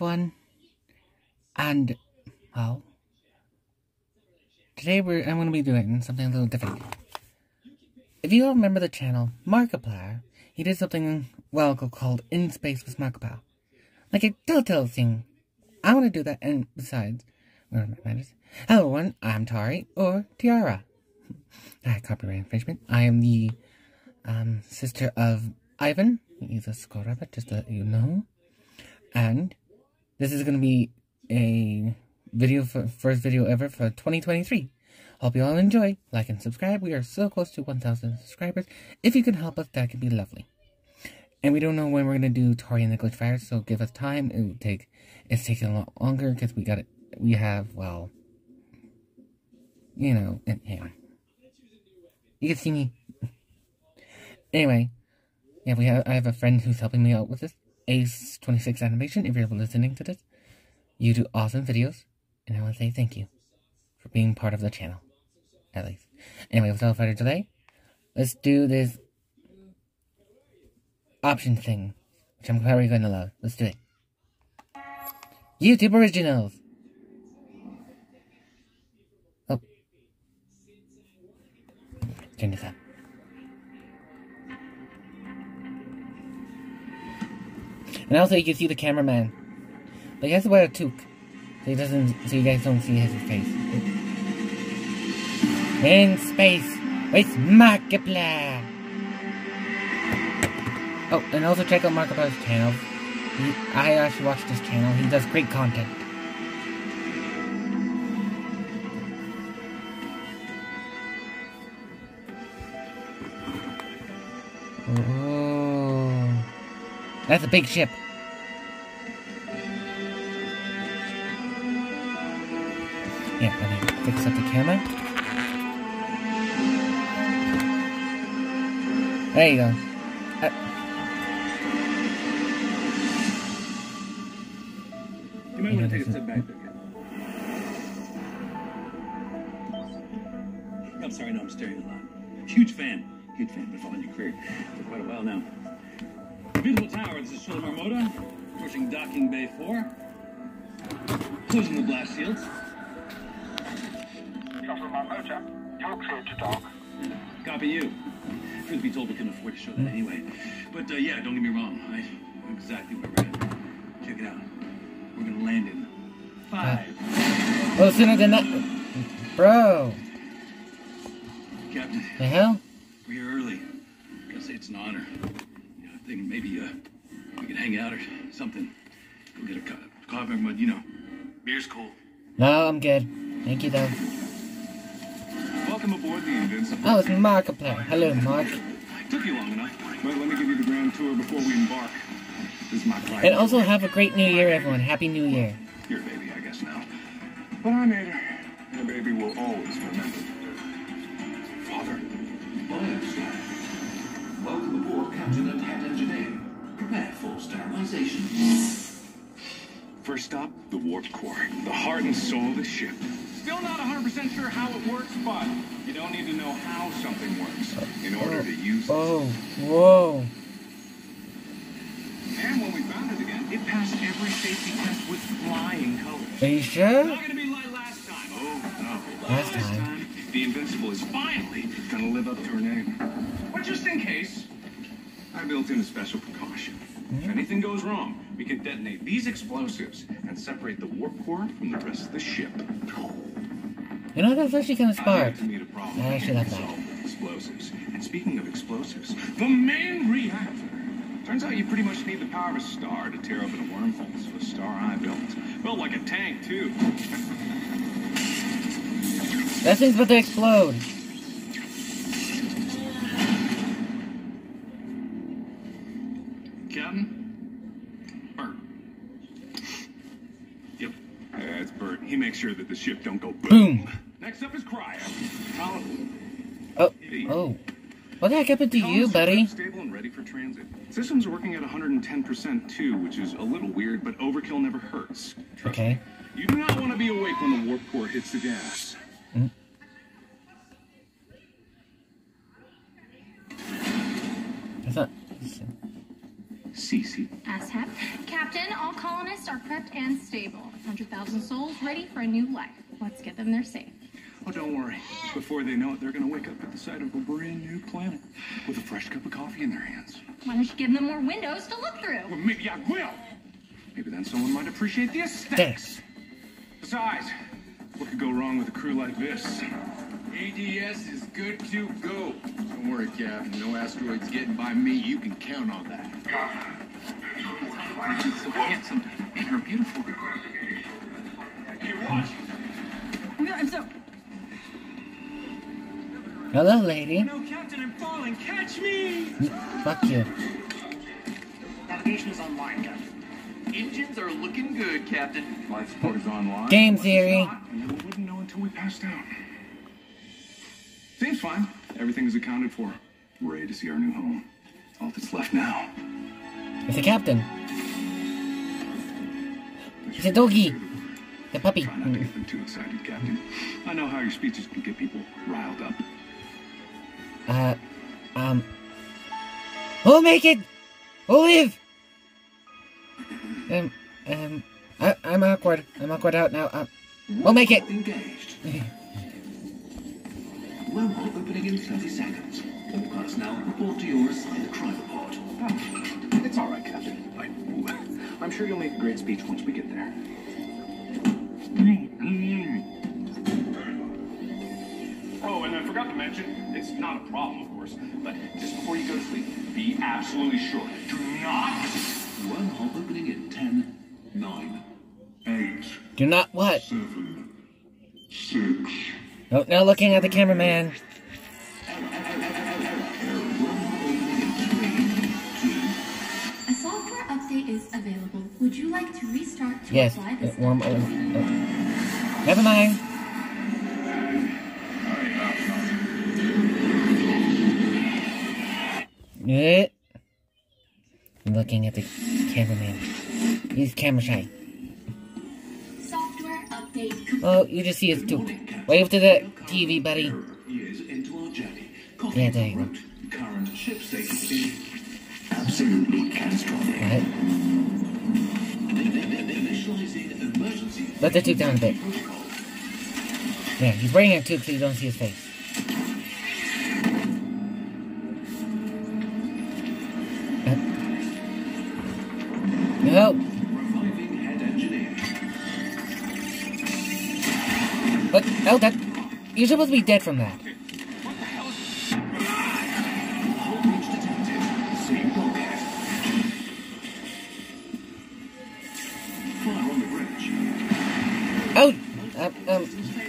everyone. And, well, today we're, I'm going to be doing something a little different. If you all remember the channel Markiplier, he did something, well, called In Space with Markiplier. Like a Telltale thing. I want to do that, and besides, are my manners? Hello everyone, I'm Tari, or Tiara. Ah, copyright infringement. I am the, um, sister of Ivan. He's a skull rabbit, just to let you know. And this is going to be a video for first video ever for 2023. Hope you all enjoy. Like and subscribe. We are so close to 1,000 subscribers. If you can help us, that could be lovely. And we don't know when we're going to do Tori and the Glitch Fire, so give us time. It will take, it's taking a lot longer because we got it, we have, well, you know, and hang on. You can see me. anyway, yeah, we have, I have a friend who's helping me out with this. Ace26 Animation, if you're listening to this. You do awesome videos, and I want to say thank you for being part of the channel, at least. Anyway, without further delay, let's do this option thing, which I'm probably going to love. Let's do it. YouTube Originals! Oh. Turn this up. And also you can see the cameraman. But he has to wear a toque. So he doesn't so you guys don't see his face. In space with Markiplier. Oh, and also check out Markiplier's channel. He, I actually watch his channel. He does great content. That's a big ship. Yeah, let me fix up the camera. There you go. Uh, You might want to take a step back there. I'm sorry, no, I'm staring a lot. Huge fan. Huge fan. Been following your career for quite a while now. Beautiful tower. This is Shuttle Marmota. Approaching docking bay four. Closing the blast shields. Shuttle Marmota, you're cleared to dock. Copy you. Truth be told, we couldn't afford to show that anyway. But uh, yeah, don't get me wrong. I know exactly where we're at. Check it out. We're gonna land in five. oh, sooner than that. Bro. Captain, The hell? we're here early. I gotta say it's an honor. You know, I think maybe uh, we could hang out or something. Go get a co- coffee, but you know, beer's cool. No, I'm good. Thank you, though. Welcome aboard the Invincible. Oh, it's Markiplier. Hello, Mark. Took you long enough, but let me give you the grand tour before we embark. This is my private. And also, have a great new year, everyone. Happy New Year. Your baby, I guess now. But I made her. And the baby will always remember. Father. Welcome aboard, Captain and Head Engineer. Prepare for sterilization. First stop, the warp core. The heart and soul of the ship. Still not 100% sure how it works, but you don't need to know how something works in order to oh, use it. Oh, whoa. And when we found it again, it passed every safety test with flying colors. Are you sure? Not gonna be like last time. Oh, no. Last time. The Invincible is finally gonna live up to her name. But just in case, I built in a special precaution. If hmm? anything goes wrong, we can detonate these explosives and separate the warp core from the rest of the ship. You know, that's actually kind of I smart. like to meet a problem I actually like that. explosives. And speaking of explosives, the main reactor. Turns out you pretty much need the power of a star to tear open a wormhole. So a star I built. Built like a tank, too. That thing's about to explode. Captain? Bert. Yep. That's Bert. He makes sure that the ship don't go boom. Boom. Next up is Cryo. Colin. Oh, oh. What the heck happened to you, buddy? Stable and ready for transit. Systems working at 110% too, which is a little weird, but overkill never hurts. Trust Okay. me. You do not want to be awake when the warp core hits the gas. Mm. I thought. Cece. ASHAP. Captain, all colonists are prepped and stable. 100,000 souls ready for a new life. Let's get them there safe. Oh, don't worry. Before they know it, they're gonna wake up at the sight of a brand new planet with a fresh cup of coffee in their hands. Why don't you give them more windows to look through? Well, maybe I will. Maybe then someone might appreciate the aesthetics. Besides, what could go wrong with a crew like this? ADS is good to go. Don't worry, Captain. No asteroids getting by me. You can count on that. She's so handsome and her beautiful. Hey, watch. I'm so. Hello, lady. No, Captain, I'm falling. Catch me! Fuck you. Navigation is online, Captain. Engines are looking good, Captain. Life support is online. Game theory. And we wouldn't know until we passed out. Seems fine. Everything is accounted for. We're ready to see our new home. All that's left now. It's the captain. It's a doggy. The puppy. Try not to get them too excited, Captain. I know how your speeches can get people riled up. Uh, um. We'll make it! We'll live! Um, um, I, I'm awkward. I'm awkward out now. Um, we'll make it! Engaged. Wormhole opening in 30 seconds. All now report to your assigned crime report. It's all right, Captain. I, I'm sure you'll make a great speech once we get there. Oh, and I forgot to mention, it's not a problem, of course, but just before you go to sleep, be absolutely sure. Do not Wormhole opening in 10, 9, 8, Do not what? 7, 6. No, no looking at the cameraman. A software update is available. Would you like to restart to Yes. apply uh, this? Warm. Oh, oh. Never mind. Eh. Looking at the cameraman. He's camera shy. Oh, you just see us too. Wave to the TV, buddy. Yeah, there you? Let the tube down a bit. Yeah, he's wearing a tube so you don't see his face. Uh. But oh, that you're supposed to be dead from that. Hull breach detected.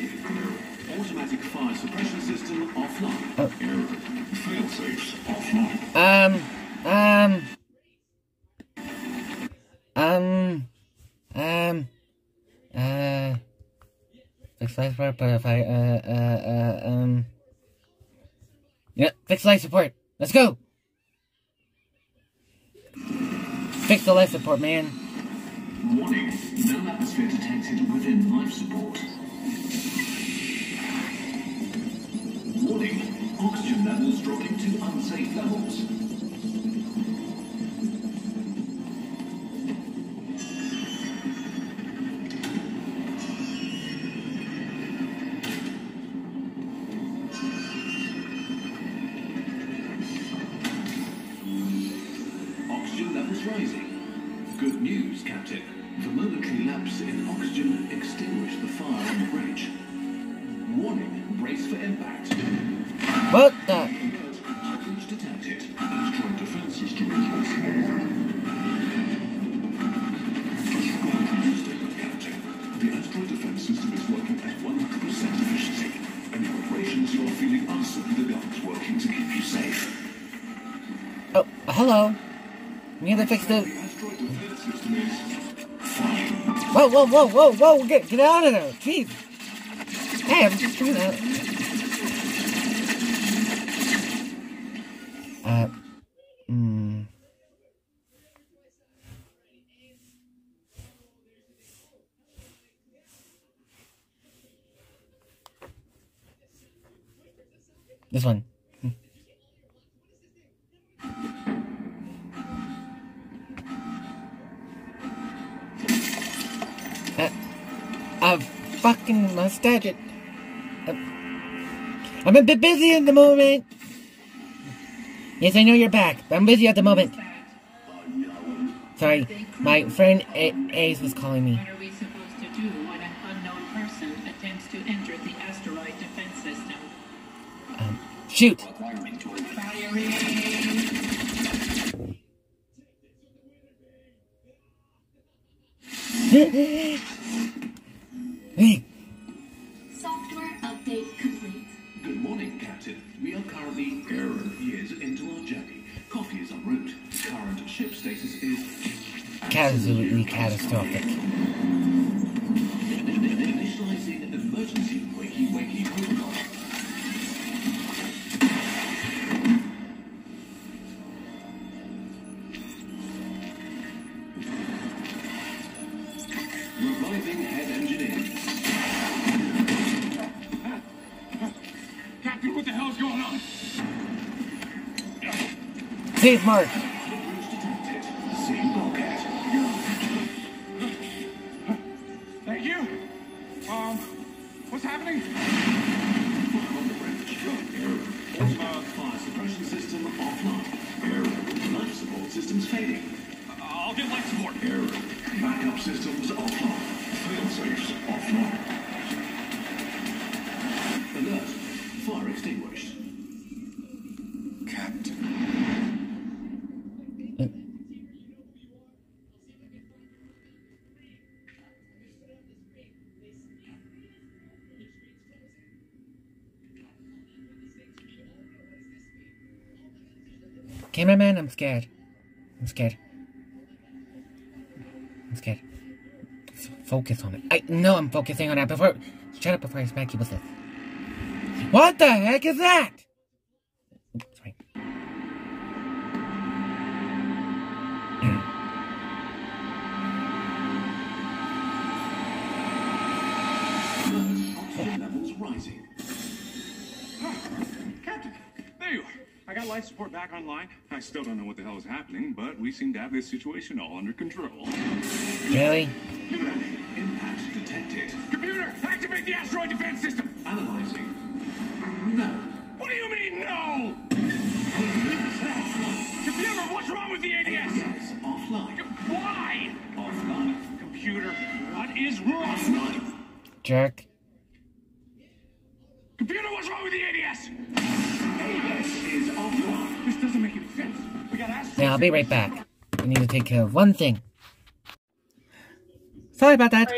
Life support, but if I, uh, uh, uh, um, yeah, fix life support. Let's go. Fix the life support, man. Warning. No atmosphere detected within life support. Warning. Oxygen levels dropping to unsafe levels. Hello. Need to fix the. Whoa, whoa, whoa, whoa, whoa! Get, get out of there! Jeez. Hey, I'm just trying to. Uh, I'm a bit busy at the moment. Yes, I know you're back, but I'm busy at the moment. Sorry, my friend A- Ace was calling me. What are we supposed to do when an unknown person attempts to enter the asteroid defense system? Um, shoot. catastrophic. Reviving head engineer. Captain, what the hell is going on? Mark. Cameraman, I'm scared. I'm scared. I'm scared. F- focus on it. I know I'm focusing on that before. Shut up before I smack you with this. What the heck is that? Oops, sorry. Rising. Captain, there you are. I got life support back online. I still don't know what the hell is happening, but we seem to have this situation all under control. Really? Impact detected. Computer, activate the asteroid defense Yeah, I'll be right back. I need to take care of one thing. Sorry about that.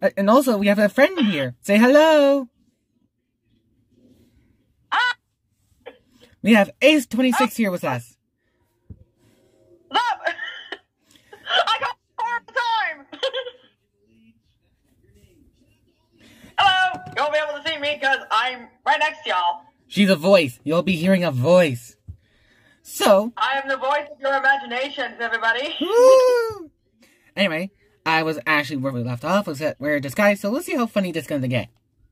Uh, and also, we have a friend here. Say hello. Ah. We have Ace26 here with us. Stop! I got hard time! Hello! You won't be able to see me because I'm right next to y'all. She's a voice. You'll be hearing a voice. So, I am the voice of your imaginations, everybody. woo! Anyway, I was actually where we left off was that we're disguised, so let's see how funny this is gonna get.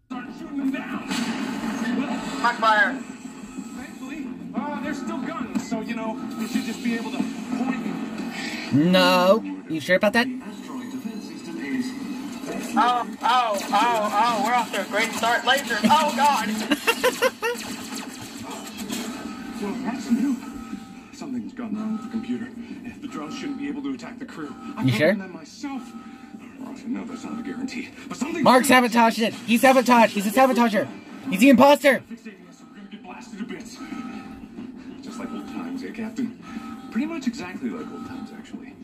Start shooting them down. Fire. Thankfully, uh, they're still guns, so, you know, you should just be able to point and... No. You sure about that? Asteroid defense system is Oh, oh, oh, oh, we're off to a great start. Lasers. Oh, God. So that's new. Something's gone wrong with the computer. The drones shouldn't be able to attack the crew. I You sure? them myself. No, that's not a guarantee. But something. Mark sabotaged it. He's sabotaged. He's a sabotager. He's the imposter. Fixating us, we're gonna get blasted to bits. Just like old times, eh, Captain? Pretty much exactly like old times, actually.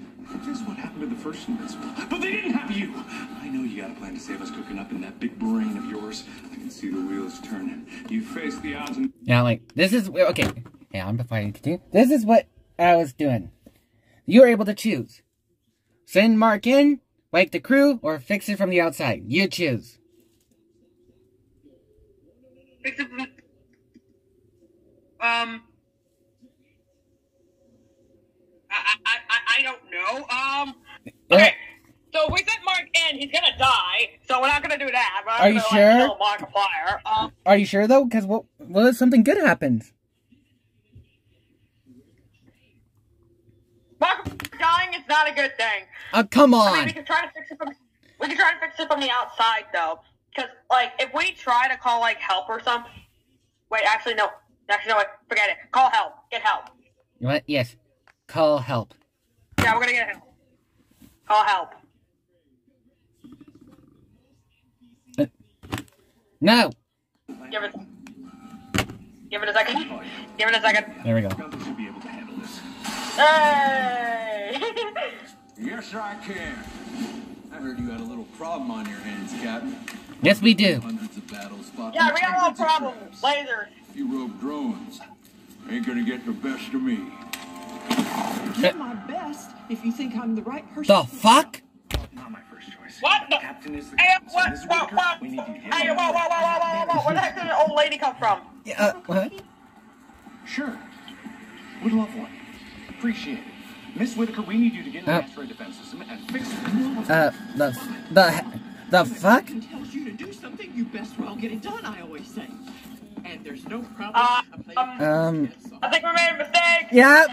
Just what happened to the first Invincible. But they didn't have you! I know you got a plan to save us cooking up in that big brain of yours. I can see the wheels turning. You face the odds and Now, like, this is okay. Yeah, I'm before I continue. This is what I was doing. You were able to choose: send Mark in, wake the crew, or fix it from the outside. You choose. Fix it from- Um. I, I, I, I don't know. Um. Okay. So we sent Mark in, he's gonna die. So we're not gonna do that. We're Are you gonna, sure? Like. Um. Are you sure though? Because what? What if something good happens? Dying is not a good thing. Oh, come I mean, we on. can try to fix it from. We we can try to fix it from the outside though, because like if we try to call like help or something. Wait, actually no. Actually no. Wait, forget it. Call help. Get help. You what? Yes. Call help. Yeah, we're gonna get help. Call help. Uh, no! Give it. Give it a second. Give it a second. There we go. Hey! Yes, I can. I heard you had a little problem on your hands, Captain. Yes, we do. Hundreds of battles fought. yeah, we got a little hundreds of problem. traps. Lasers. You rogue drones. Ain't gonna get the best of me. Get my best if you think I'm the right person. The fuck? Not my first choice. What the? Captain is the Hey, captain. what? Miss What? Whitaker, What? We need you here. Hey, whoa, whoa, whoa, whoa, whoa, whoa! Where the heck did the old lady come from? Yeah, uh, what? Sure. Would love one. Appreciate it. Miss Whitaker, we need you to get in the Uh. asteroid defense system and fix it. Uh, the, the, the fuck? Captain tells you to do something, you best well get it done, I always say. And there's no problem. Uh, um, Um, I think we made a mistake. yeah,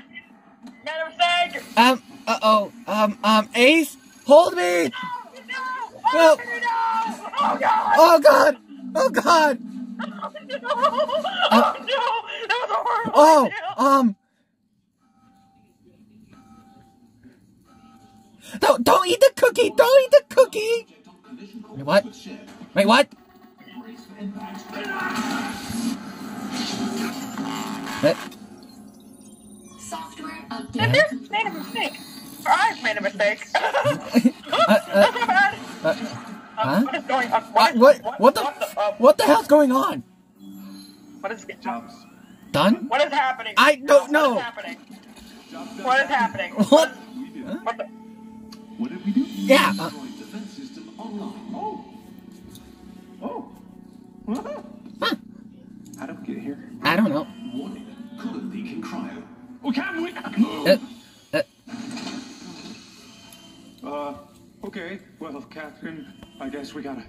Made a mistake. um, uh-oh, um, um, Ace, hold me! No! No. Oh, no! Oh god! Oh god! Oh god! Oh no! Oh no! That was a horrible Oh, idea. um... Don't, don't eat the cookie! Don't eat the cookie! Wait, what? Wait, what? Uh, Software If update. there's made a mistake. Or I've made a mistake. uh, uh, huh? What is going on? What, is- what, what the, What the, uh, what the hell's going on? what is Jobs. Done? What is happening? I don't know. is happening? What is happening? What? We did. What the? What did we do? Yeah, uh, defense system online. Oh. Oh. huh, huh. How did we get here? I don't know. Warning, coolant leak in cryo. Oh, Captain, we... Uh, uh, Uh, okay. Well, Catherine, I guess we gotta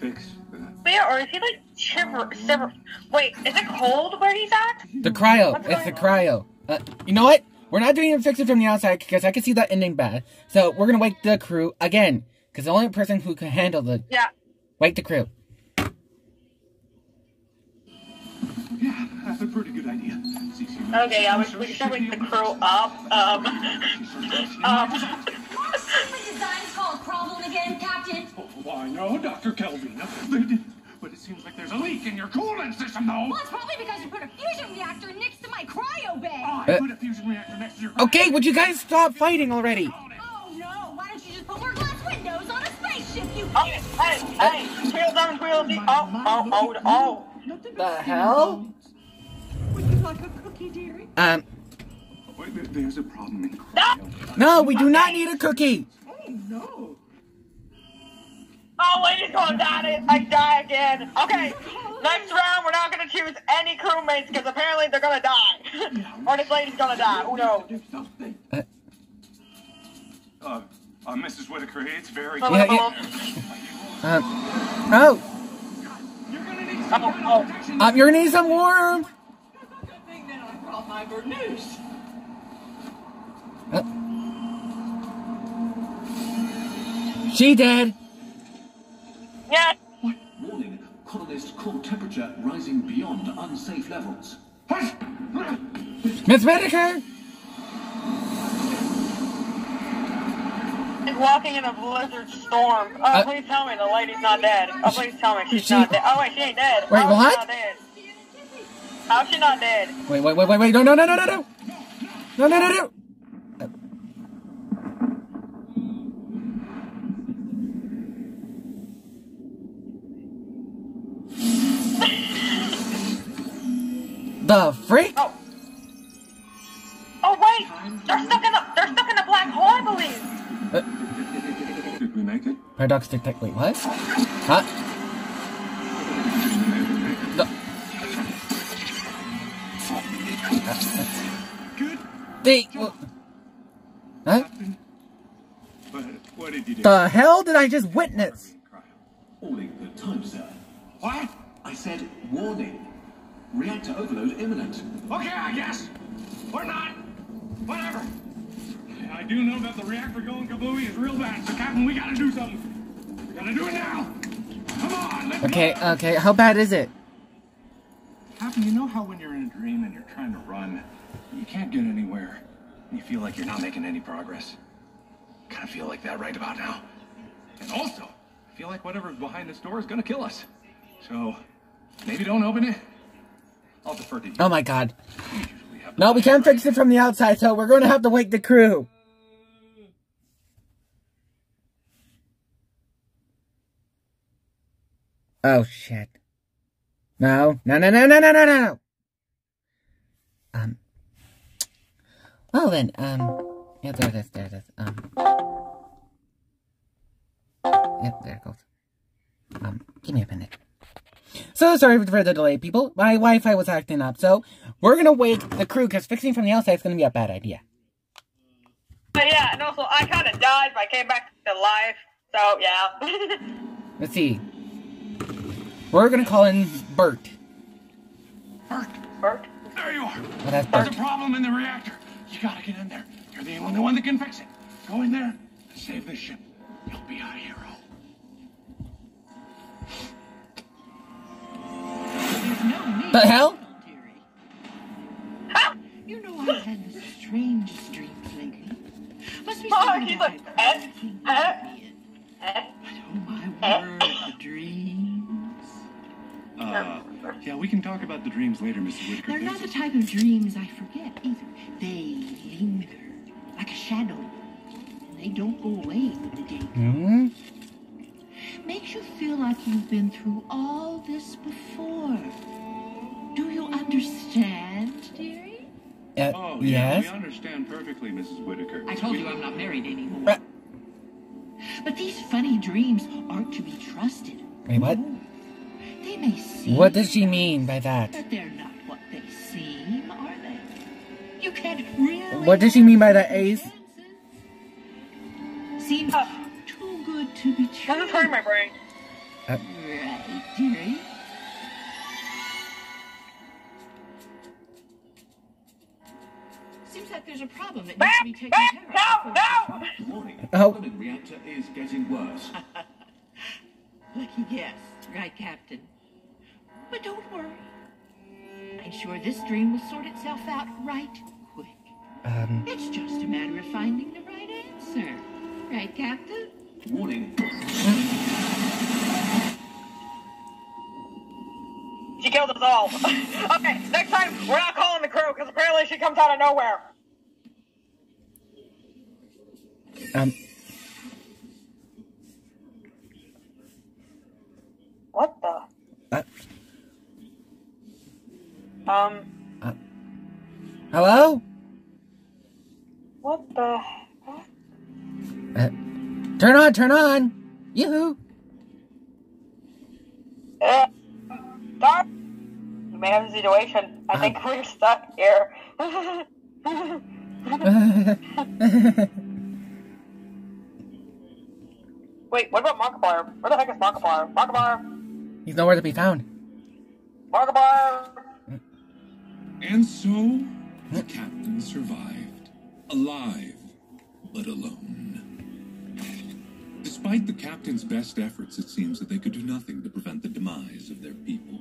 fix that. Yeah, or is he like shiver, shiver? Wait, is it cold where he's at? the cryo. What's It's the going cryo. Uh, you know what? We're not doing it fix it from the outside because I can see that ending bad. So we're gonna wake the crew again. Because the only person who can handle the Yeah. wake the crew. Yeah, that's a pretty good idea. Okay, I was we should wake the crew up. Um, um, The design's called problem again, Captain. Oh, why no, Dr. Kelvin. They did. But it seems like there's a leak in your coolant system, though. Well, it's probably because you put a fusion reactor next to my cryo bay. Oh, I Uh, put a fusion reactor next to your. Okay, would you guys stop fighting already? Oh no! Why don't you just put more glass windows on a spaceship, you oh, idiot? hey, hey, wheels on, wheels. Oh, oh, oh, oh. The hell? Would you like a cookie, dearie? Um, Wait, there's a problem in cryo. no, we do not need a cookie. Oh, no. Oh, lady's gonna die. I die again. Okay, next round we're not gonna choose any crewmates because apparently they're gonna die. or this lady's gonna die. Who knows? Do something. Uh, Uh, uh, Mrs. Whitaker, it's very. Oh, Yeah, oh, yeah. Um, oh, You're gonna need oh, some kind oh. of protection. um, you're gonna need some warm. Good thing that I brought my burnous. She dead. Yeah. Warning, colonist core temperature rising beyond unsafe levels. Hush! Miss Whitaker. She's walking in a blizzard storm. Oh, Uh, please tell me the lady's not dead. Oh, please tell me she's She- not dead. Oh, wait, she ain't dead. Wait, How's what? She not dead? How's she not dead? Wait, wait, wait, wait, wait. No, no, no, no, no, no. No, no, no, no. The freak? Oh. Oh, wait. They're stuck in the, they're stuck in the black hole, I believe. Did we make it? Paradox detect. Wait, what? Huh? The, Good. the, well, huh? But what did you do? The hell did I just witness? Warning, good time, sir. What? I said warning. Reactor overload imminent. Okay, I guess. Or not. Whatever. I do know that the reactor going kablooey is real bad, so Captain, we gotta do something. We gotta do it now. Come on, let's Okay, okay, how bad is it? Captain, you know how when you're in a dream and you're trying to run, you can't get anywhere, and you feel like you're not making any progress? Kind of feel like that right about now. And also, I feel like whatever's behind this door is gonna kill us. So, maybe don't open it. I'll defer to you. Oh my god. No, we can't fix it from the outside, so we're going to have to wake the crew. Oh shit. No, no, no, no, no, no, no, no. Um. Well then, um. Yeah, there it is, there it is. Um. Yep, there it goes. Um, give me a minute. So sorry for the delay, people. My Wi-Fi was acting up, so we're gonna wake the crew because fixing from the outside is gonna be a bad idea. But yeah, and also I kind of died, but I came back to life. So yeah. Let's see. We're gonna call in Bert. Bert. Bert. There you are. Oh, that's There's a problem in the reactor. You gotta get in there. You're the only one that can fix it. Go in there and save this ship. You'll be our hero. No need. The hell? You know I've had the strangest dreams lately. Must be Oh, something he's about like, my eh, eh, eh, Oh my word, the dreams. Uh, yeah, we can talk about the dreams later, Mrs. Whitaker. They're not the type of dreams I forget either. They linger like a shadow. And They don't go away when the day Hmm? makes you feel like you've been through all this before. Do you understand, dearie? Uh, Oh, yeah, yes? we understand perfectly, Mrs. Whitaker. I told you I'm not married anymore. But these funny dreams aren't to be trusted. Wait, what? They may seem What does she mean by that? but they're not what they seem, are they? You can't really What does she mean by that, Ace? seem too good to be true. This is hurting my brain. Uh, Right, dearie. Seems like there's a problem that needs to be taken care of. No, no! Warning. Oh. The reactor is getting worse. Lucky guess, right, Captain? But don't worry. I'm sure this dream will sort itself out right quick. um, It's just a matter of finding the right answer. Right, Captain? Warning. Killed us all. okay, next time we're not calling the crew because apparently she comes out of nowhere. um, What the? uh, Um, Uh, hello? what the? Uh, turn on, turn on! Yoo-hoo! Uh, Dar- you may have a situation. I think ah. we're stuck here. Wait, what about Markiplier? Where the heck is Markiplier? Markiplier? He's nowhere to be found. Markiplier? And so, the captain survived. Alive, but alone. Despite the captain's best efforts, it seems that they could do nothing to prevent the demise of their people.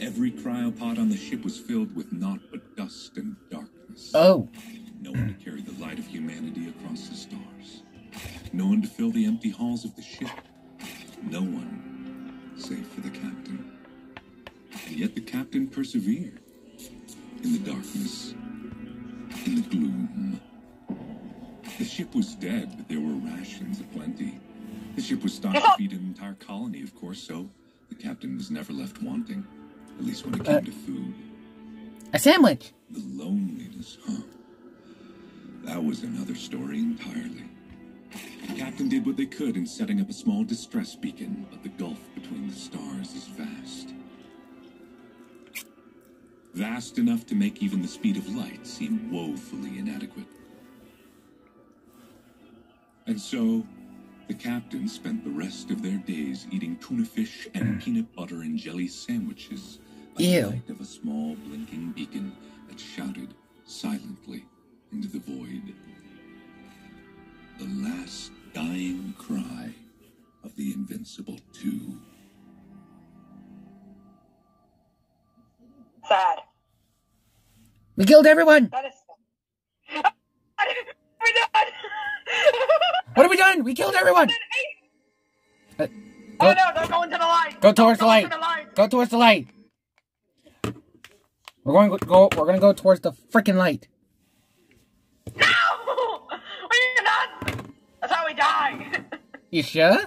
Every cryopod on the ship was filled with naught but dust and darkness. Oh. No one to carry the light of humanity across the stars. No one to fill the empty halls of the ship. No one, save for the captain. And yet the captain persevered. In the darkness, in the gloom. The ship was dead, but there were rations aplenty. The ship was stocked to feed an entire colony, of course, so the captain was never left wanting. At least when it came Uh, to food. A sandwich! The loneliness, huh? That was another story entirely. The captain did what they could in setting up a small distress beacon, but the gulf between the stars is vast. Vast enough to make even the speed of light seem woefully inadequate. And so, the captain spent the rest of their days eating tuna fish and peanut butter and jelly sandwiches by the Ew. light of a small blinking beacon that shouted silently into the void. The last dying cry of the Invincible 2. Sad. We killed everyone! That is sad. We're done! What have we done? We killed everyone! Uh, Oh go, no, don't go into the light! go towards the light! into the light! Go towards the light! We're going to go, we're gonna go towards the freaking light. No! We're not! That's how we die! You sure?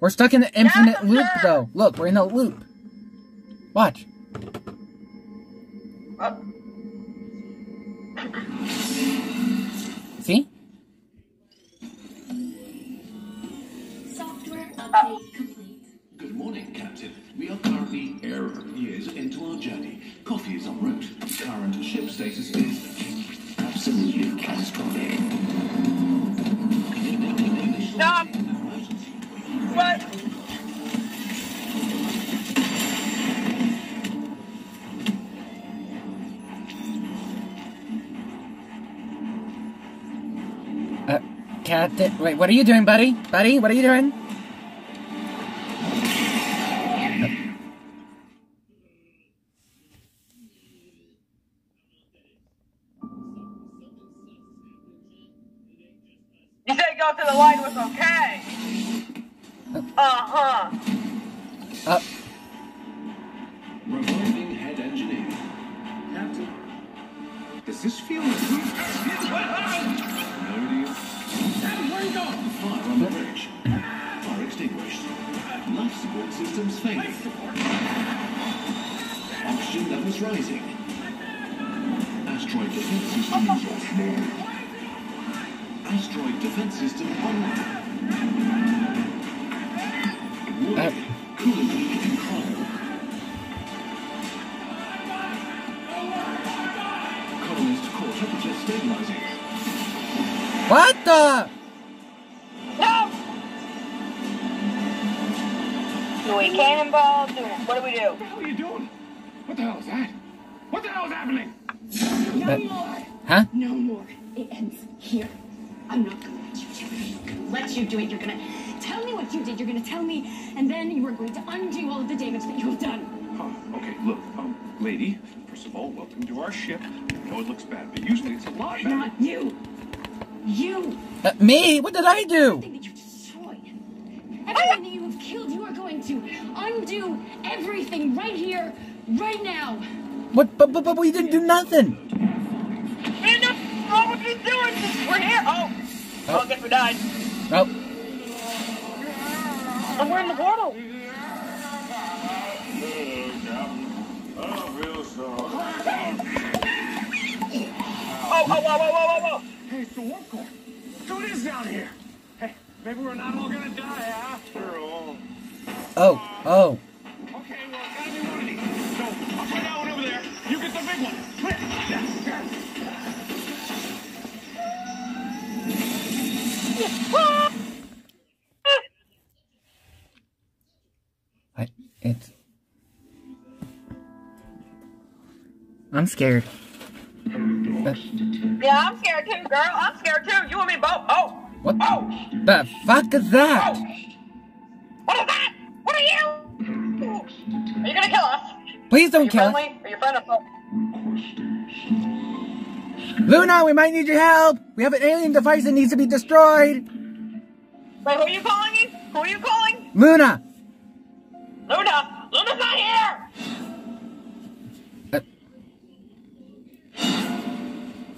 We're stuck in the infinite I'm loop, sure. though. Look, we're in a loop. Watch. See? Software update complete. Good morning, Captain. We are currently error years into our journey. Coffee is en route. Current ship status is absolutely catastrophic. Stop! What? Uh, Captain. Wait, what are you doing, buddy? Buddy, what are you doing? Lady, of all, welcome to our ship. I know it looks bad, but usually it's a lot better. Not you. You. Uh, me? What did I do? Everything that you destroyed. Everything that you have killed. You are going to undo everything right here, right now. What? But, but, but we didn't do nothing. Man, no, what would we doing? We're here. Oh. Oh, I guess we died. Oh, And we're in the portal. Oh, oh, whoa, whoa, whoa, whoa, whoa. Hey, it's the warp core. So it is down here. Hey, maybe we're not all gonna die after all. oh, oh. Okay, well, it's gotta be one of these. So, I'll take that one over there. You get the big one. Quick. Yeah, yeah. I, it's. I'm scared. Yeah, I'm scared too, girl. I'm scared too. You and me both. Oh. what Oh. the fuck is that? Oh. What is that? What are you? Are you gonna kill us? Please don't kill us. friendly? Are you friend or? Luna, we might need your help. We have an alien device that needs to be destroyed. Wait, who are you calling me? Who are you calling? Luna. Luna.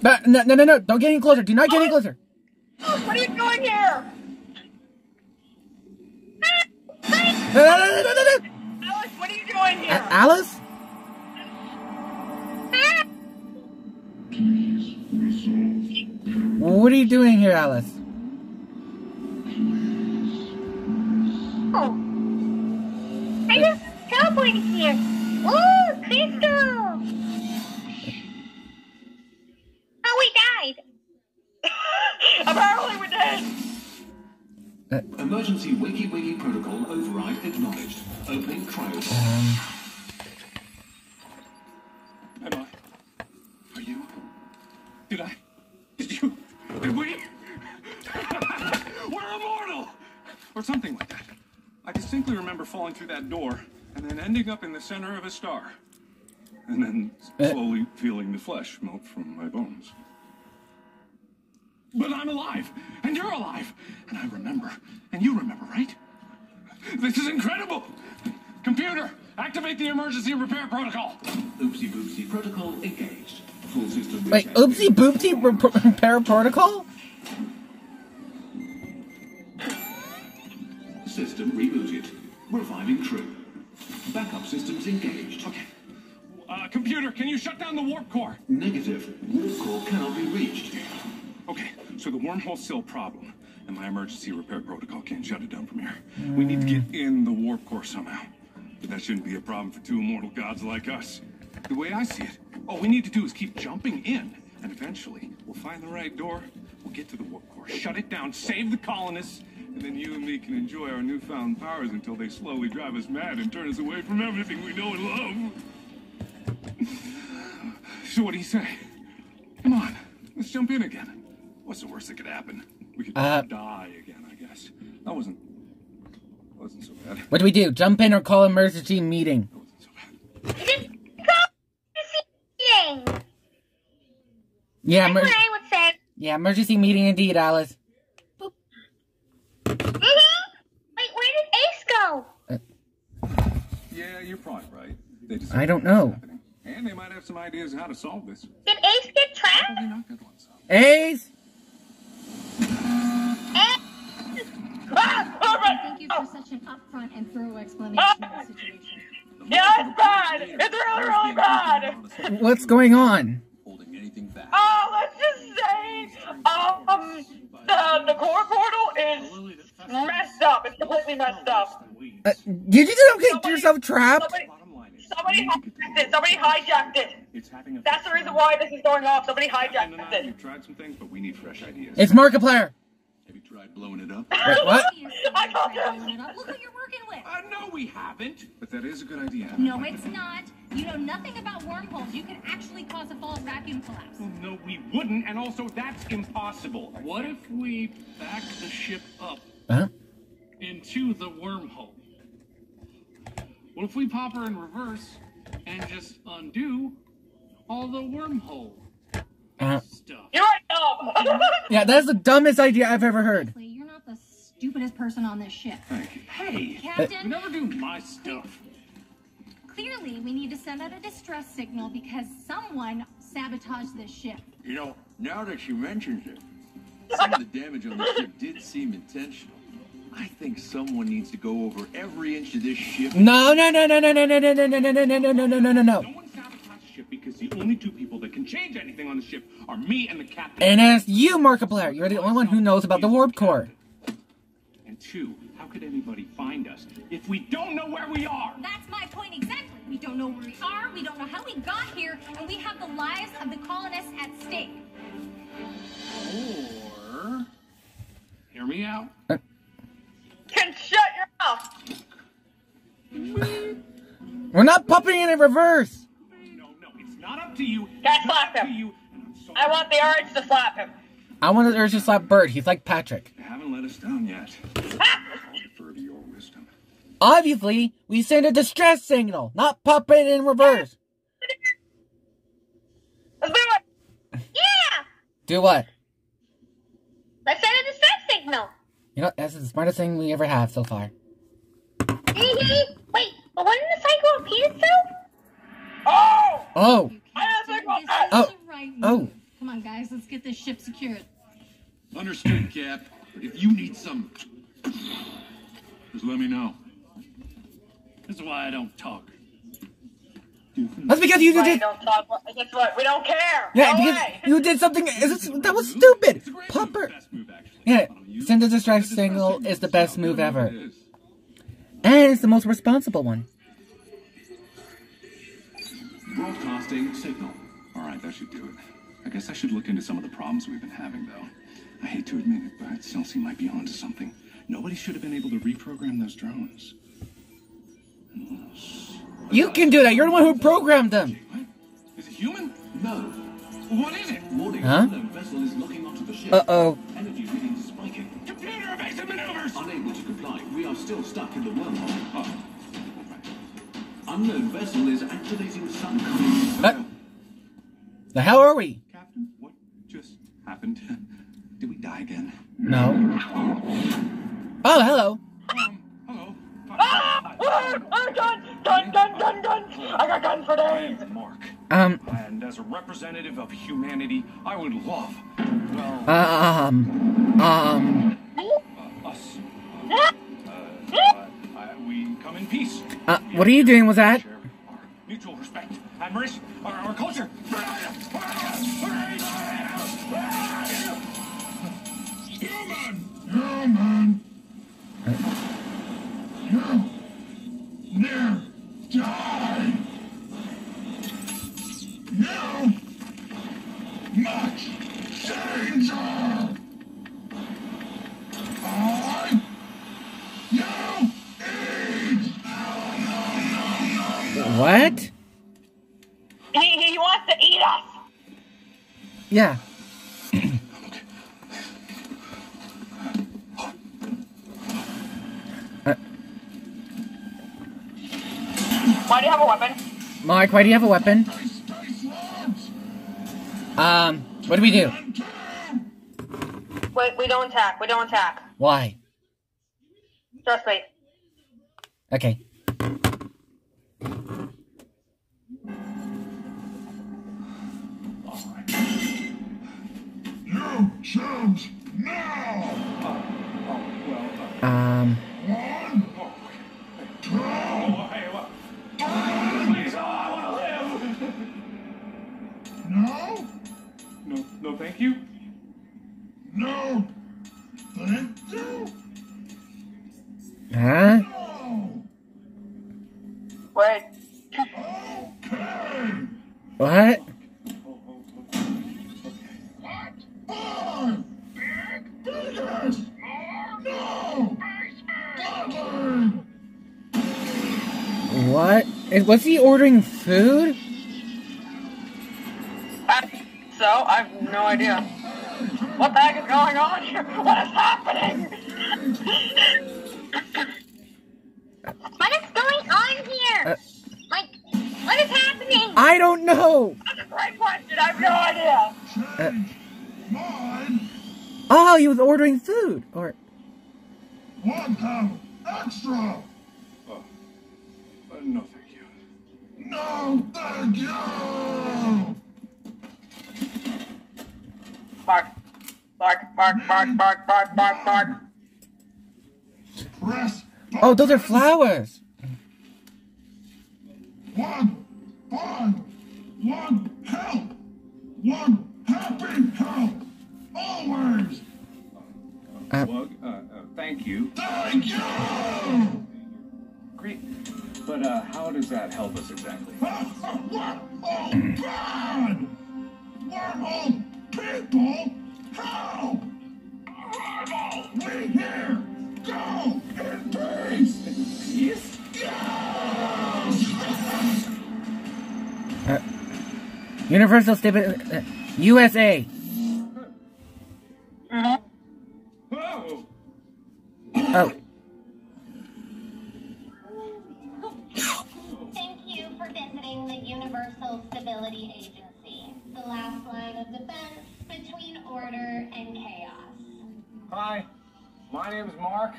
No, no, no, no! Don't get any closer. Do not get any closer. What are you doing here? No, no, no, no, no, no. Alex, what are you doing A- here? Alice? What are you doing here, Alice? Oh. I just teleported here. Ooh, crystal. Apparently we did. Emergency wiki wiki protocol override acknowledged. Opening cryo. Um, Am I? Are you? Did I? Did you? Did we? We're immortal! or something like that. I distinctly remember falling through that door and then ending up in the center of a star. And then slowly feeling the flesh melt from my bones. But I'm alive, and you're alive, and I remember, and you remember, right? This is incredible! Computer, activate the emergency repair protocol. Oopsie boopsie protocol engaged. Full system Wait, reset. oopsie boopsie rep- repair protocol? System rebooted. Reviving crew. Backup systems engaged. Okay. Uh, computer, can you shut down the warp core? Negative. Warp core cannot be reached. Okay, so the wormhole's still a problem, and my emergency repair protocol can't shut it down from here. We need to get mm. in the warp core somehow. But that shouldn't be a problem for two immortal gods like us. The way I see it, all we need to do is keep jumping in, and eventually we'll find the right door, we'll get to the warp core, shut it down, save the colonists, and then you and me can enjoy our newfound powers until they slowly drive us mad and turn us away from everything we know and love. So what do you say? Come on, let's jump in again. What's the worst that could happen? We could Uh, die again, I guess. That wasn't wasn't so bad. What do we do? Jump in or call emergency meeting? Meeting. Yeah, That's emer- what I would say. yeah, emergency meeting indeed, Alice. Mm-hmm. Wait, where did Ace go? Yeah, you're probably right. They just I don't know. and they might have some ideas how to solve this. Did Ace get trapped? Not good ones. Ace! Thank you for such an upfront and thorough explanation of the situation. Yeah, it's bad. It's really, really bad. What's going on? Holding anything back. Oh, let's just say, um, the the core portal is messed up. It's completely messed up. Uh, did you just get yourself trapped? Somebody, somebody hijacked it. Somebody hijacked it. It's having a That's the reason why this is going off. Somebody hijacked it. We've tried some things, but we need fresh ideas. It's Markiplier. Have you tried blowing it up? Wait, what? I got this. Look who you're working with. Uh, no, we haven't. But that is a good idea. No, it's not. You know nothing about wormholes. You could actually cause a false vacuum collapse. No, we wouldn't, and also that's impossible. What if we back the ship up Huh? into the wormhole? What if we pop her in reverse and just undo all the wormhole Uh, stuff? You're dumb. yeah, that's the dumbest idea I've ever heard. You're not the stupidest person on this ship. Hey, Captain? you never do my stuff. Clearly, we need to send out a distress signal because someone sabotaged this ship. You know, now that she mentions it, some of the damage on the ship did seem intentional. I think someone needs to go over every inch of this ship. No, no, no, no, no, no, no, no, no, no, no, no, no, no, no, no, no, no, no. No one sabotaged the ship because the only two people that can change anything on the ship are me and the captain. And as you, Markiplier, you're the only one who knows about the warp core. And two, how could anybody find us if we don't know where we are? That's my point exactly. We don't know where we are, we don't know how we got here, and we have the lives of the colonists at stake. Or, hear me out. Can shut your mouth. We're not popping in in reverse. No, no, it's not up to you. Can slap him? I want the urge to slap him. I want to urge to slap Bert. He's like Patrick. You haven't let us down yet. I'll defer to your wisdom. Obviously, we send a distress signal, not pop it in reverse. Let's do it. Yeah! Do what? Let's send a distress signal. You know, that's the smartest thing we ever have so far. Mm-hmm. Wait, but wouldn't the cycle repeat itself? Oh! Oh, I didn't think about This Oh. right oh. Come on, guys, let's get this ship secured. Understood, Cap. If you need some, Just let me know. This is why I don't talk. That's because you did. don't talk. Guess what? We don't care. Yeah, no because way. you did something. is it- That was stupid. Pop Bert. Best move, actually. Yeah, send a distress signal is the best move ever, and it's the most responsible one. Broadcasting signal. All right, that should do it. I guess I should look into some of the problems we've been having, though. I hate to admit it, but Celsi might be onto something. Nobody should have been able to reprogram those drones. You can do that. You're the one who programmed them. Is it human? No. What is it? Warning. Huh? unknown vessel is locking onto the ship. Uh oh. Still stuck in the wormhole. Oh. Unknown vessel is activating some kind of... The hell are we? Captain, what just happened? Did we die again? No. Oh, hello. Ah! Ah! Gun! Gun! Gun! Gun! Gun! I got guns for days! Mark. Um. And as a representative of humanity, I would love, well, Um. Um. us. Uh, uh, we come in peace. Uh, what are you doing with that? Mutual respect, admiration, our, our culture. Human! You near die! You much What? He, he wants to eat us! Yeah. Why do you have a weapon? Mark, why do you have a weapon? Um, what do we do? We, we don't attack. We don't attack. Why? Trust me. Okay. Choose now! Um. Ordering food? Uh, so, I have no idea. What the heck is going on here? What is happening? What is going on here? Uh, like, what is happening? I don't know. That's a great question. I have no idea. Uh, oh, he was ordering food. Or Bark, bark, bark, bark, bark, bark, bark. Press oh, those are flowers. one, fun, one, help, one, happy help, always. Uh, Well, uh, uh, thank you. Thank you. Great. But uh, how does that help us exactly? Wormhole bad. Wormhole people help. Wormhole we here. Go in peace. Peace? Yes. uh, Universal Stable uh, USA. Oh. Oh, Thank you for visiting the Universal Stability Agency, the last line of defense between order and chaos. Hi, my name is Mark.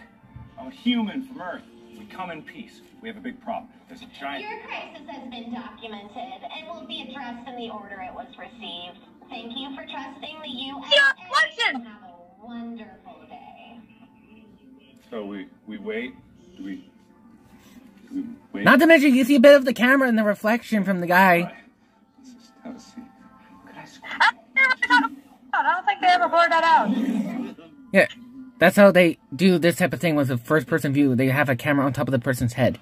I'm a human from Earth. We come in peace. We have a big problem. There's a giant. Your crisis has been documented and will be addressed in the order it was received. Thank you for trusting the U.S. Yeah, question. Have a wonderful day. So we we wait. Do we? Do we wait? not to mention you see a bit of the camera and the reflection from the guy. Let's just have a seat. Could I? sc- I don't know what you're talking about. I don't think they ever blurred that out. Yeah, that's how they do this type of thing with a first-person view. They have a camera on top of the person's head,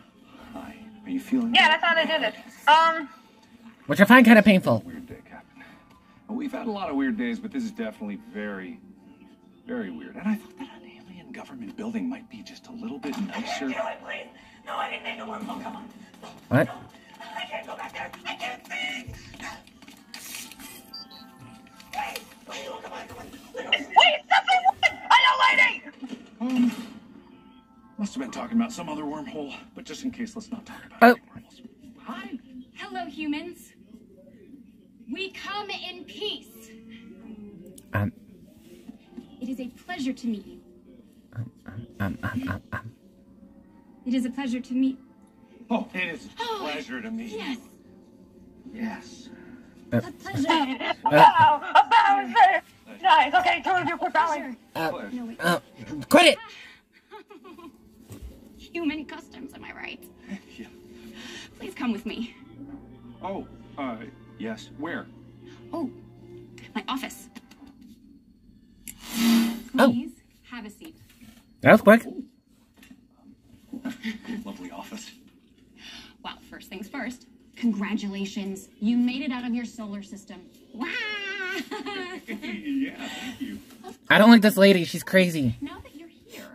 Hi. Are you feeling? Yeah, that's how they did it. Um, which I find kind of painful. Weird day, Captain. Well, we've had a lot of weird days, but this is definitely very, very weird. And I thought that an alien government building might be just a little bit nicer. please. No, I didn't make a wormhole. Come on. What? I can't go back there. I can't see. Wait. Oh, come on, come on. Wait, stop it. I know, lady. Um, well, must have been talking about some other wormhole, but just in case, let's not talk about it. Oh, Hi. Hello, humans. We come in peace. um, It is a pleasure to meet you. um, um, um, um. It is a pleasure to meet. Oh, it is a pleasure to meet Yes. Yes. Uh, A pleasure. Bow! A bow is there! Nice, okay, two of you quit bowing. uh, No, wait. uh, quit it! Human customs, am I right? Yeah. Please come with me. Oh, uh, yes. Where? Oh, my office. Oh. Please have a seat. That was quick. Lovely office. Well, first things first. Congratulations. You made it out of your solar system. Wow! yeah, thank you. I don't like this lady. She's crazy. now that you're here,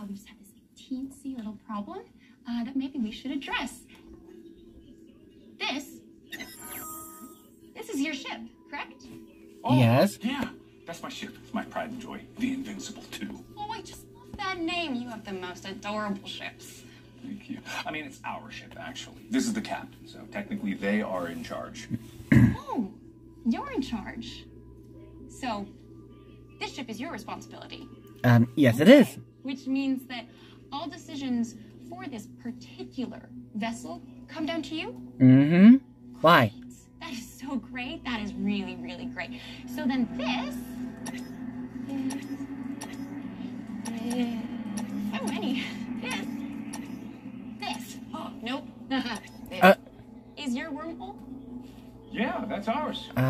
uh, we just have this teensy little problem uh, that maybe we should address. This. This is your ship, correct? Oh, Yes. Yeah, that's my ship. It's my pride and joy. The Invincible 2. Oh, I just love that name. You have the most adorable ships. Thank you. I mean, it's our ship, actually. This is the captain, so technically they are in charge. Oh, you're in charge. So, this ship is your responsibility, Um, yes, it is. which means that all decisions for this particular vessel come down to you. Mm-hmm. Why? That is so great. That is really, really great. So then this is so many. This. This. Oh nope. this Uh. is your wormhole. Yeah, that's ours. Uh,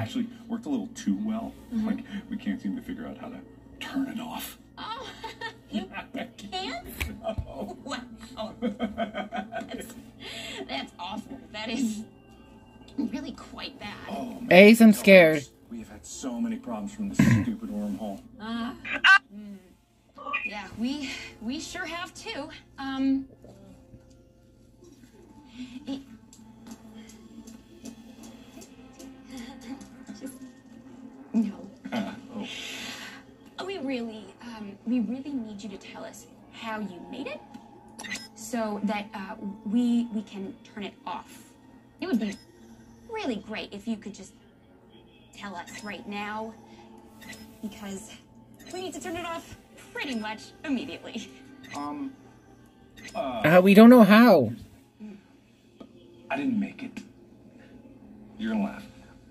Actually, worked a little too well. Like, we can't seem to figure out how to turn it off. Oh, you can't. Oh. Wow. That's, that's awful. That is really quite bad. Oh, my Ace, I'm scared. We have had so many problems from this stupid wormhole. Uh, mm, yeah, we we sure have too. Um, it- no. Uh, oh. We really, um, we really need you to tell us how you made it, so that uh, we we can turn it off. It would be really great if you could just tell us right now, because we need to turn it off pretty much immediately. Um, Uh, we don't know how. I didn't make it. You're gonna laugh.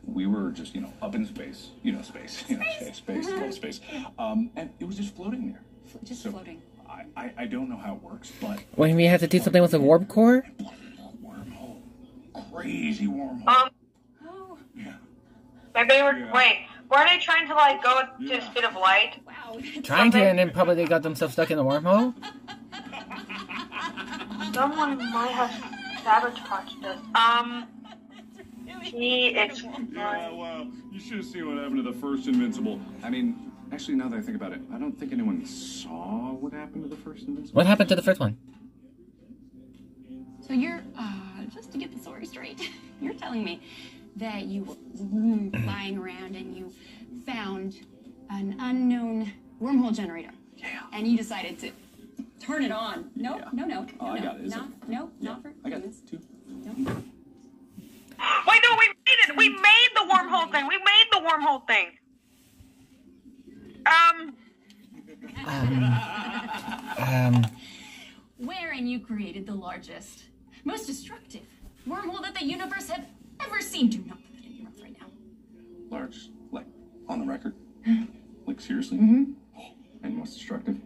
We were just, you know, up in space. You know, space. You know, space, space, love space. Um, and it was just floating there. Just So, floating. I, I, I don't know how it works, but When we have to do something with the warp core? crazy wormhole. Um, Oh, maybe they were, Yeah. wait, weren't they trying to like go to a speed of light? wow. Trying to, and then probably they got themselves stuck in the wormhole? Someone might have sabotaged us. Um, he is. Yeah, well, you should have seen what happened to the first Invincible. I mean, actually, now that I think about it, I don't think anyone saw what happened to the first Invincible. What happened to the first one? So you're, uh, just to get the story straight, you're telling me that you were flying around and you found an unknown wormhole generator. Yeah. And you decided to turn it on. No, Yeah. no, no, Oh, no, I no, got it. Is not, it- no, not for I got humans. two. No. Wait, no, we made it. We made the wormhole thing. We made the wormhole thing. Um, Um, Wherein you created the largest, most destructive wormhole that the universe had ever seen. Do not put that in your mouth right now. Large, like, on the record. Like, seriously? Mm-hmm. And most destructive?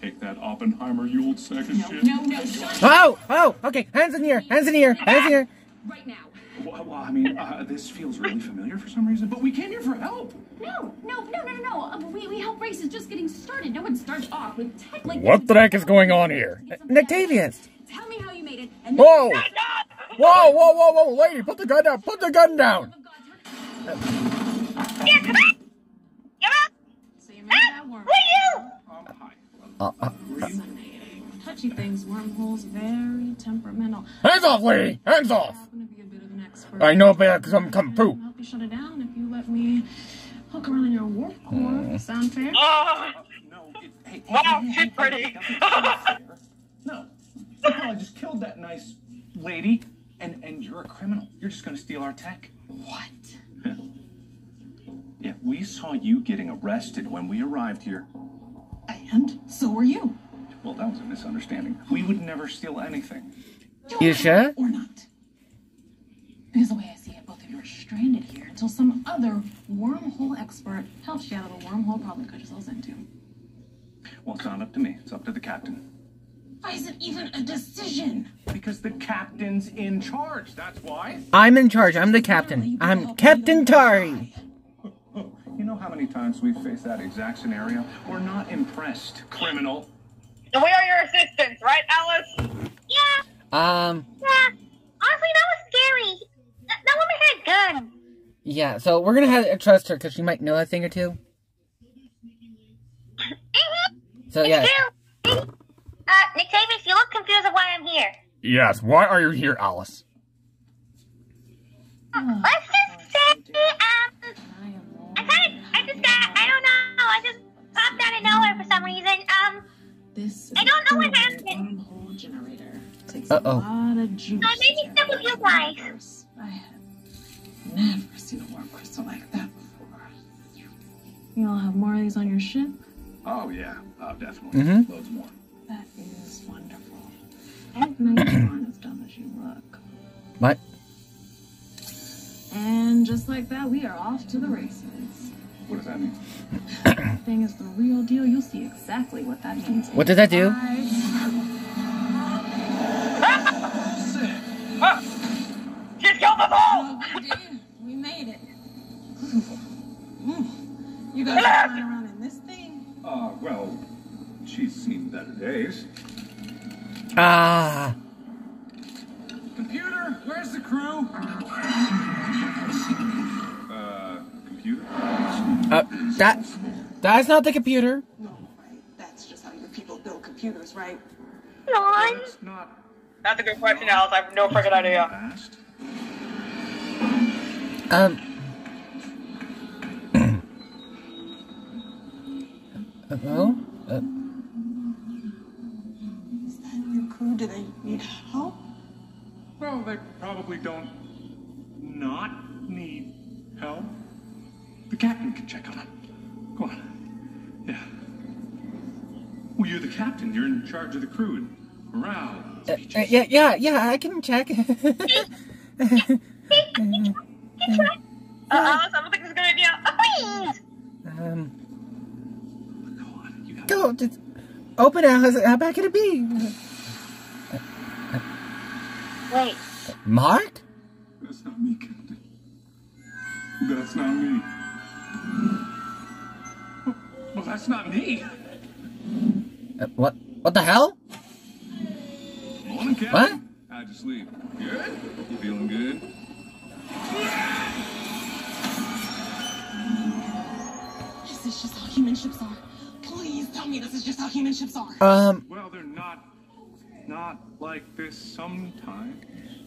Take that Oppenheimer Yule second No, shit. no, no, shut oh! Oh! Okay, hands in the air! Hands in the air! Hands in the air! right now. Well, well, I mean, uh, this feels really familiar for some reason, but we came here for help. No, no, no, no, no, no. Uh, we, we help races just getting started. No one starts off with tech like What the heck is going on here? Nactavius! Tell me how you made it. And Whoa! Whoa, whoa, whoa, whoa, lady, put the gun down! Put the gun down! yeah, come on. Come on. So you made that worm. Um, hi. Uh, uh, Touchy things, wormholes, very temperamental. hands off, lady! Hands off! I'm gonna be a bit of an expert. I know better because uh, I'm kung fu. Help you shut it down if you let me hook around in your warp core. Hmm. Sound fair? Oh, No, it, hey, Wow, she's pretty. no. Well, I just killed that nice lady, and and you're a criminal. You're just gonna steal our tech. What? Yeah, we saw you getting arrested when we arrived here. And so were you. Well, that was a misunderstanding. We would never steal anything. You sure? Or not. Because the way I see it, both of you are stranded here until some other wormhole expert helps you out of a wormhole problem you got yourselves into. Well, it's not up to me. It's up to the captain. Why is it even a decision? Because the captain's in charge. That's why. I'm in charge. I'm the captain. I'm Captain Tari. You know how many times we've faced that exact scenario? We're not impressed, criminal. And we are your assistants, right, Alice? Yeah, Um, yeah. Honestly, that was scary. That, that woman had a gun. yeah, so we're gonna have to trust her because she might know a thing or two. So, yeah. Uh, Nick Davis, you look confused of why I'm here. Yes, why are you here, Alice? Let's just say, um, I kind of, I just got, I don't know, I just popped out of nowhere for some reason. Um, This I don't know what a happened. wormhole Uh-oh. a lot of juice. I made me stuck with you guys. I have never seen a warp crystal like that before. You all have more of these on your ship? Oh, yeah. Uh, definitely. Mm-hmm. Loads more. That is wonderful. And now you aren't as dumb as you look. What? And just like that, we are off to the races. What does that mean? Thing is the real deal. You'll see exactly what that means. What did that do? She's killed us all! We made it. You guys are flying around in this thing? Uh, well, she's seen better days. Ah. Computer, where's the crew? Uh, computer? Uh, that, that's not the computer. No, right. That's just how your people build computers, right? Lon. That's not. That's a good question, Alice. I have no freaking idea. Um. Hello? Uh, Is that your crew? Do they need help? Well, they probably don't not need help. The captain can check on them. Go on. Yeah. Well, you're the captain. You're in charge of the crew and morale. uh, uh, yeah, yeah, yeah, I can check. Uh, Alice, I don't think this is a good idea. Please. um. Go, just open Alice. How bad can it be? Wait. Mark? That's not me, Captain. That's not me. Well, that's not me. Uh, what? What the hell? Morning, Captain. What? How'd you sleep? Good? You feeling good? This is just how human ships are? Please tell me this is just how human ships are. Um, Well, they're not, not like this sometimes.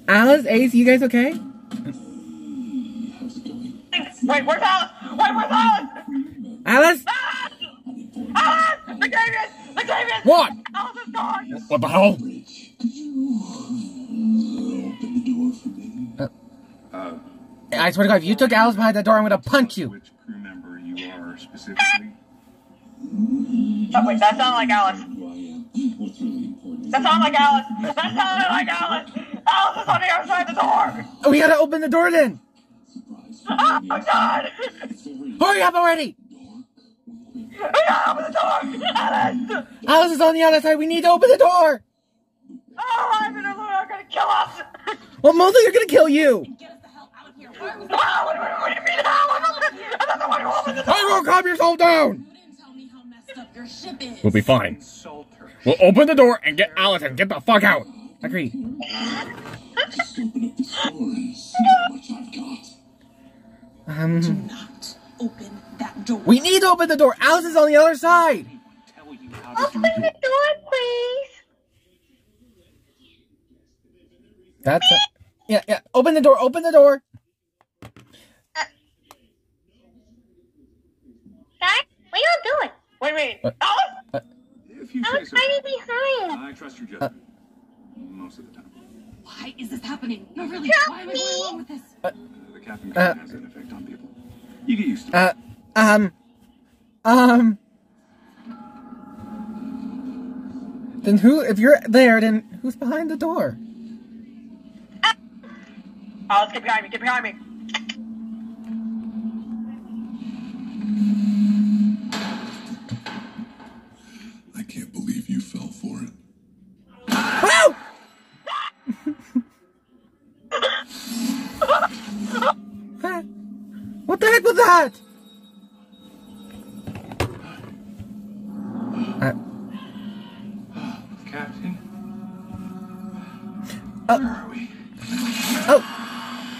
Alice, Ace, you guys okay? Wait, where's Alice? Wait, where's Alice? Alice? Alice! Latavius! Latavius! What? Alice is gone! What the hell? I swear to God, if you took Alice behind that door, I'm gonna punch you. which crew member you are specifically? Oh, wait, that sounded like Alice. That sounded like Alice. That sounded like Alice. Alice is on the other side of the door. Oh, we gotta open the door then. Oh, God. Hurry up already. We gotta open the door. Alice. Alice is on the other side. We need to open the door. Oh, I'm gonna, they're gonna kill us. Well, mostly they're gonna kill you. What, what, what do you mean how? I'm not, I'm not the one who opened the door. I will calm yourself down. Your ship is. We'll be fine. We'll open the door and get Alice and get the fuck out. Agreed. Um, Not open that door. we need to open the door. Alice is on the other side. Open the door, please. That's a, yeah, yeah. Open the door. Open the door. Guys, what are you doing? What do you mean? What? I trust your judgment. Most of the time. Why is this happening? No, really. Why am I going along with this? The captain Uh, has an effect on people. You get used to it. Uh, um, um. Then who? If you're there, then who's behind the door? Oh, let's get behind me. Get behind me. Oh. Where are we? Oh.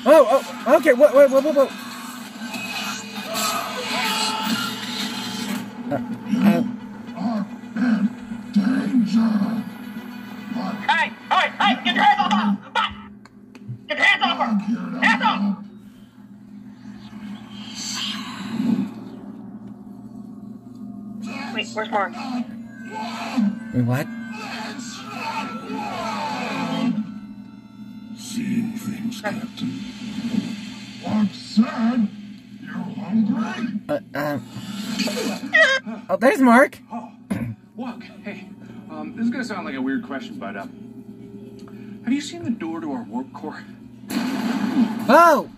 Oh, oh, okay, wait, wait, wait, wait, wait. Uh, uh, Oh, there's Mark. Walk. Hey, um, this is gonna sound like a weird question, but um, have you seen the door to our warp core? Oh!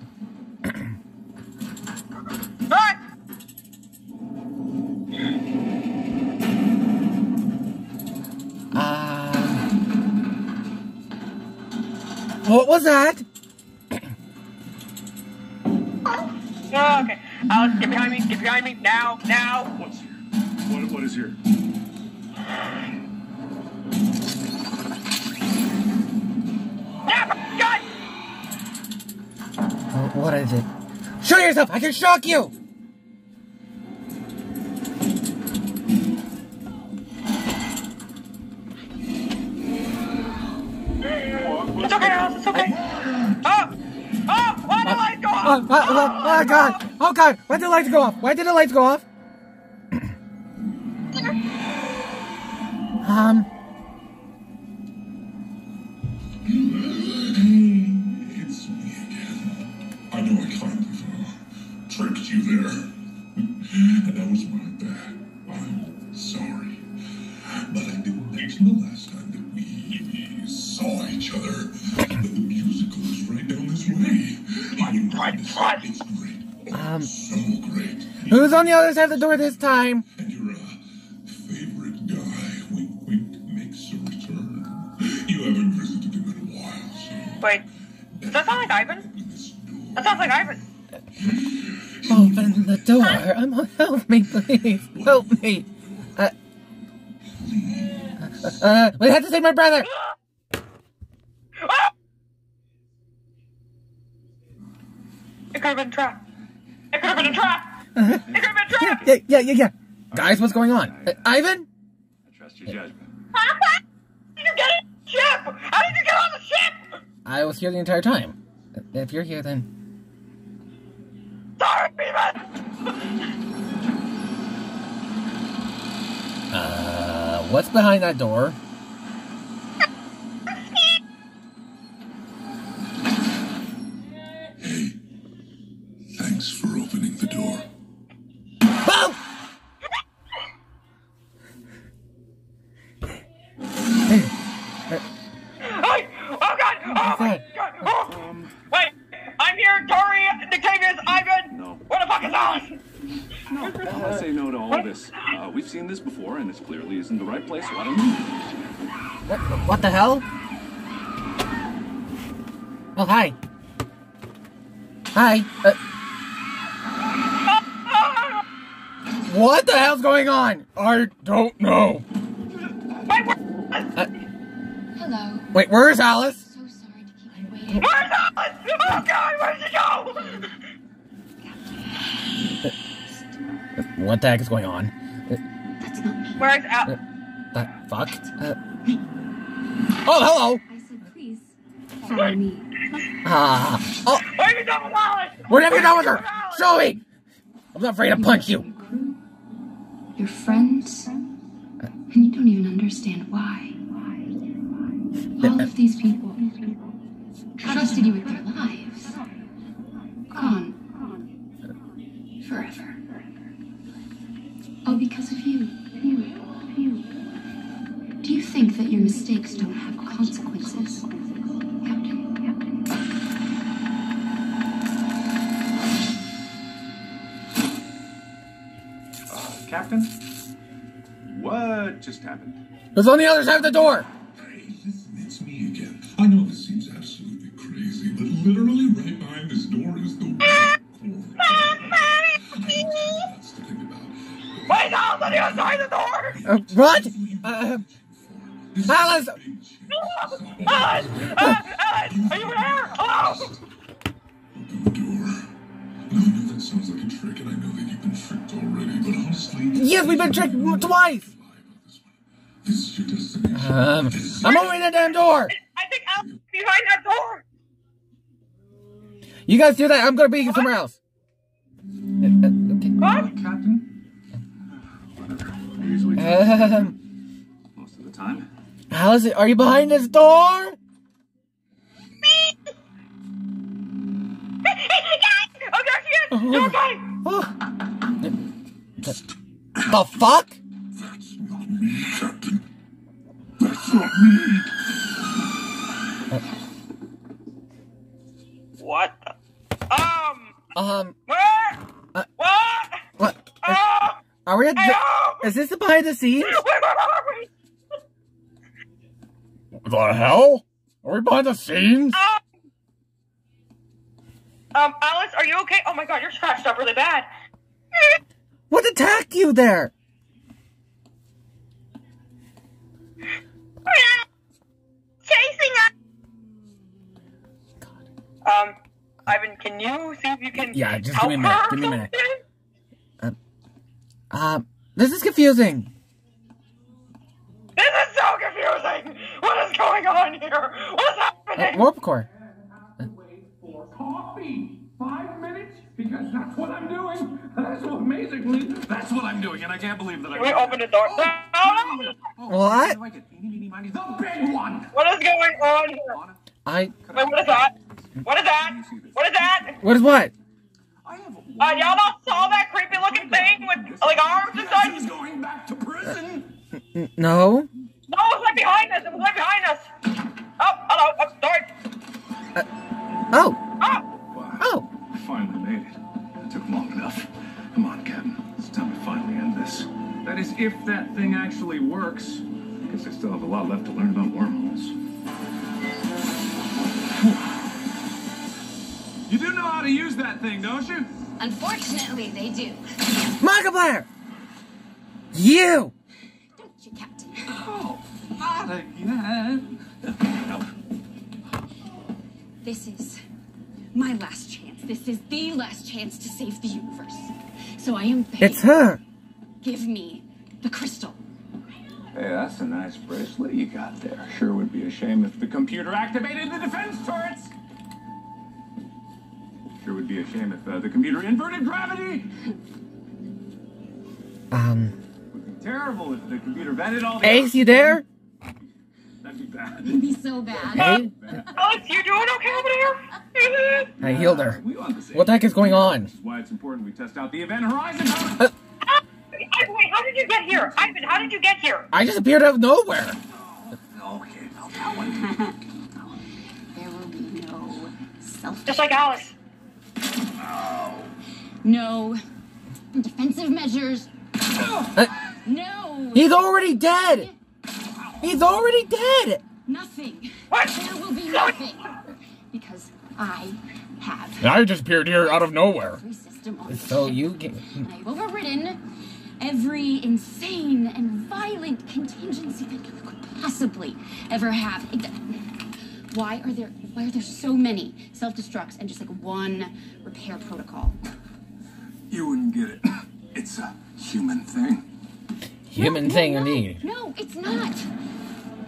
Mark! Um. What was that? Oh, okay. Alex, get behind me. Get behind me. Now, now. What's here? What, what is here? Yeah, God! Oh, what is it? Show yourself! I can shock you! It's okay, Alex. It's okay. Oh! Oh! Why did the light go Oh, off? oh, oh, oh, God! Oh, God! Why did the lights go off? Why did the lights go off? Um. It's me again. I know I kind of uh, tricked you there. and that was my bad. I'm sorry. But I didn't mention the last time that we saw each other. That the musical is right down this way. What? What? It's great. Um. So great. Who's on the other side of the door this time? Wait, does that sound like Ivan? That sounds like Ivan. Open the door. I'm, help me, please. Help me. Uh, uh, we have to save my brother. It could have been a trap. It could have been a trap. It could have been a trap. Yeah, yeah, yeah, yeah. Guys, what's going on? Uh, Ivan? I trust your judgment. How did you get on the ship? How did you get on the ship? I was here the entire time. If you're here, then. Sorry, Beavis. Uh, what's behind that door? This. Uh, we've seen this before, and this clearly isn't the right place, so I don't know. What, what the hell? Oh, hi. Hi. Uh, what the hell's going on? I don't know. Wait, where, Uh, Hello. wait, where's Alice? What the heck is going on? That's not me. Where's Alice? The fuck? Uh, oh, hello. I said please follow me. Ah. Oh, What have you done with have you done with her? Show me. I'm not afraid to punch you. Your friends, and you don't even understand why. All of these people trusted you with their lives. Gone. Forever. All because of you. You. You. Do you think that your mistakes don't have consequences? Captain. Captain. Captain? What just happened? It's on the other side of the door. Hey, It's me again. I know this seems absolutely crazy, but literally Wait, Alice, on the other side of the door! Uh, what? Uh, Alice! Alice! Alice! Alice! Are you there? Hello? I know that sounds like a trick, and I know that you've been tricked already, but honestly, Yes, we've been tricked twice! this is your destination. Um, I'm opening the damn door! I think Alice is behind that door! You guys do that, I'm gonna be somewhere else. What? Captain? I usually. Um, most of the time. Alice, are you behind this door? Oh, there she is! You're okay! The fuck? That's not me. What? Um. Um, Where? Uh, what? what? Oh! Are we at the, Is this the behind the scenes? The hell? Are we behind the scenes? Um, Alice, are you okay? Oh my god, you're scratched up really bad. What attacked you there? Chasing us! Um, Ivan, can you see if you can Yeah, just help give me a minute. Give me a minute. something? Um, this is confusing. This is so confusing! What is going on here? What's Uh, happening? warp core. For coffee. Five minutes? Because that's what I'm doing. That's what, amazingly, that's what I'm doing, and I can't believe that I. Can we open the door? No, no, no. What? The big one. What is going on here? I. Wait, what is that? What is that? What is that? What is what? Uh, y'all not saw that creepy looking thing with like arms and such? He's going back to prison. No. No, it was right behind us. It was right behind us. Oh, hello. Oh, sorry. Oh. Oh. Oh. I finally made it. It took long enough. Come on, Captain. It's time to finally end this. That is, if that thing actually works. I guess I still have a lot left to learn about wormholes. You do know how to use that thing, don't you? Unfortunately, they do. Markiplier! You! Don't you, Captain? Oh, not again. This is my last chance. This is the last chance to save the universe. So I am begging. It's her! Give me the crystal. Hey, that's a nice bracelet you got there. Sure would be a shame if the computer activated the defense turrets. Sure would be a shame if uh, the computer inverted gravity. Um. Would be terrible if the computer vented all the. Ace, you there? That'd be bad. It'd be so bad. Hey? Alex, you doing okay over there? I healed her. We on the same What the heck is going on? That's why it's important we test out the event horizon. Uh, Ivan, wait, how did you get here? Ivan, how did you get here? I just appeared out of nowhere. Okay, now that one. There will be no self. Just like Alice. No defensive measures. Uh, No. he's already dead! He's already dead! Nothing. What? There will be nothing. Because I have And I just appeared here out of nowhere. every So you ship. get. And I've overridden every insane and violent contingency that you could possibly ever have. It- Why are there why are there so many self-destructs and just like one repair protocol? You wouldn't get it. It's a human thing. Human thing indeed. No, it's not.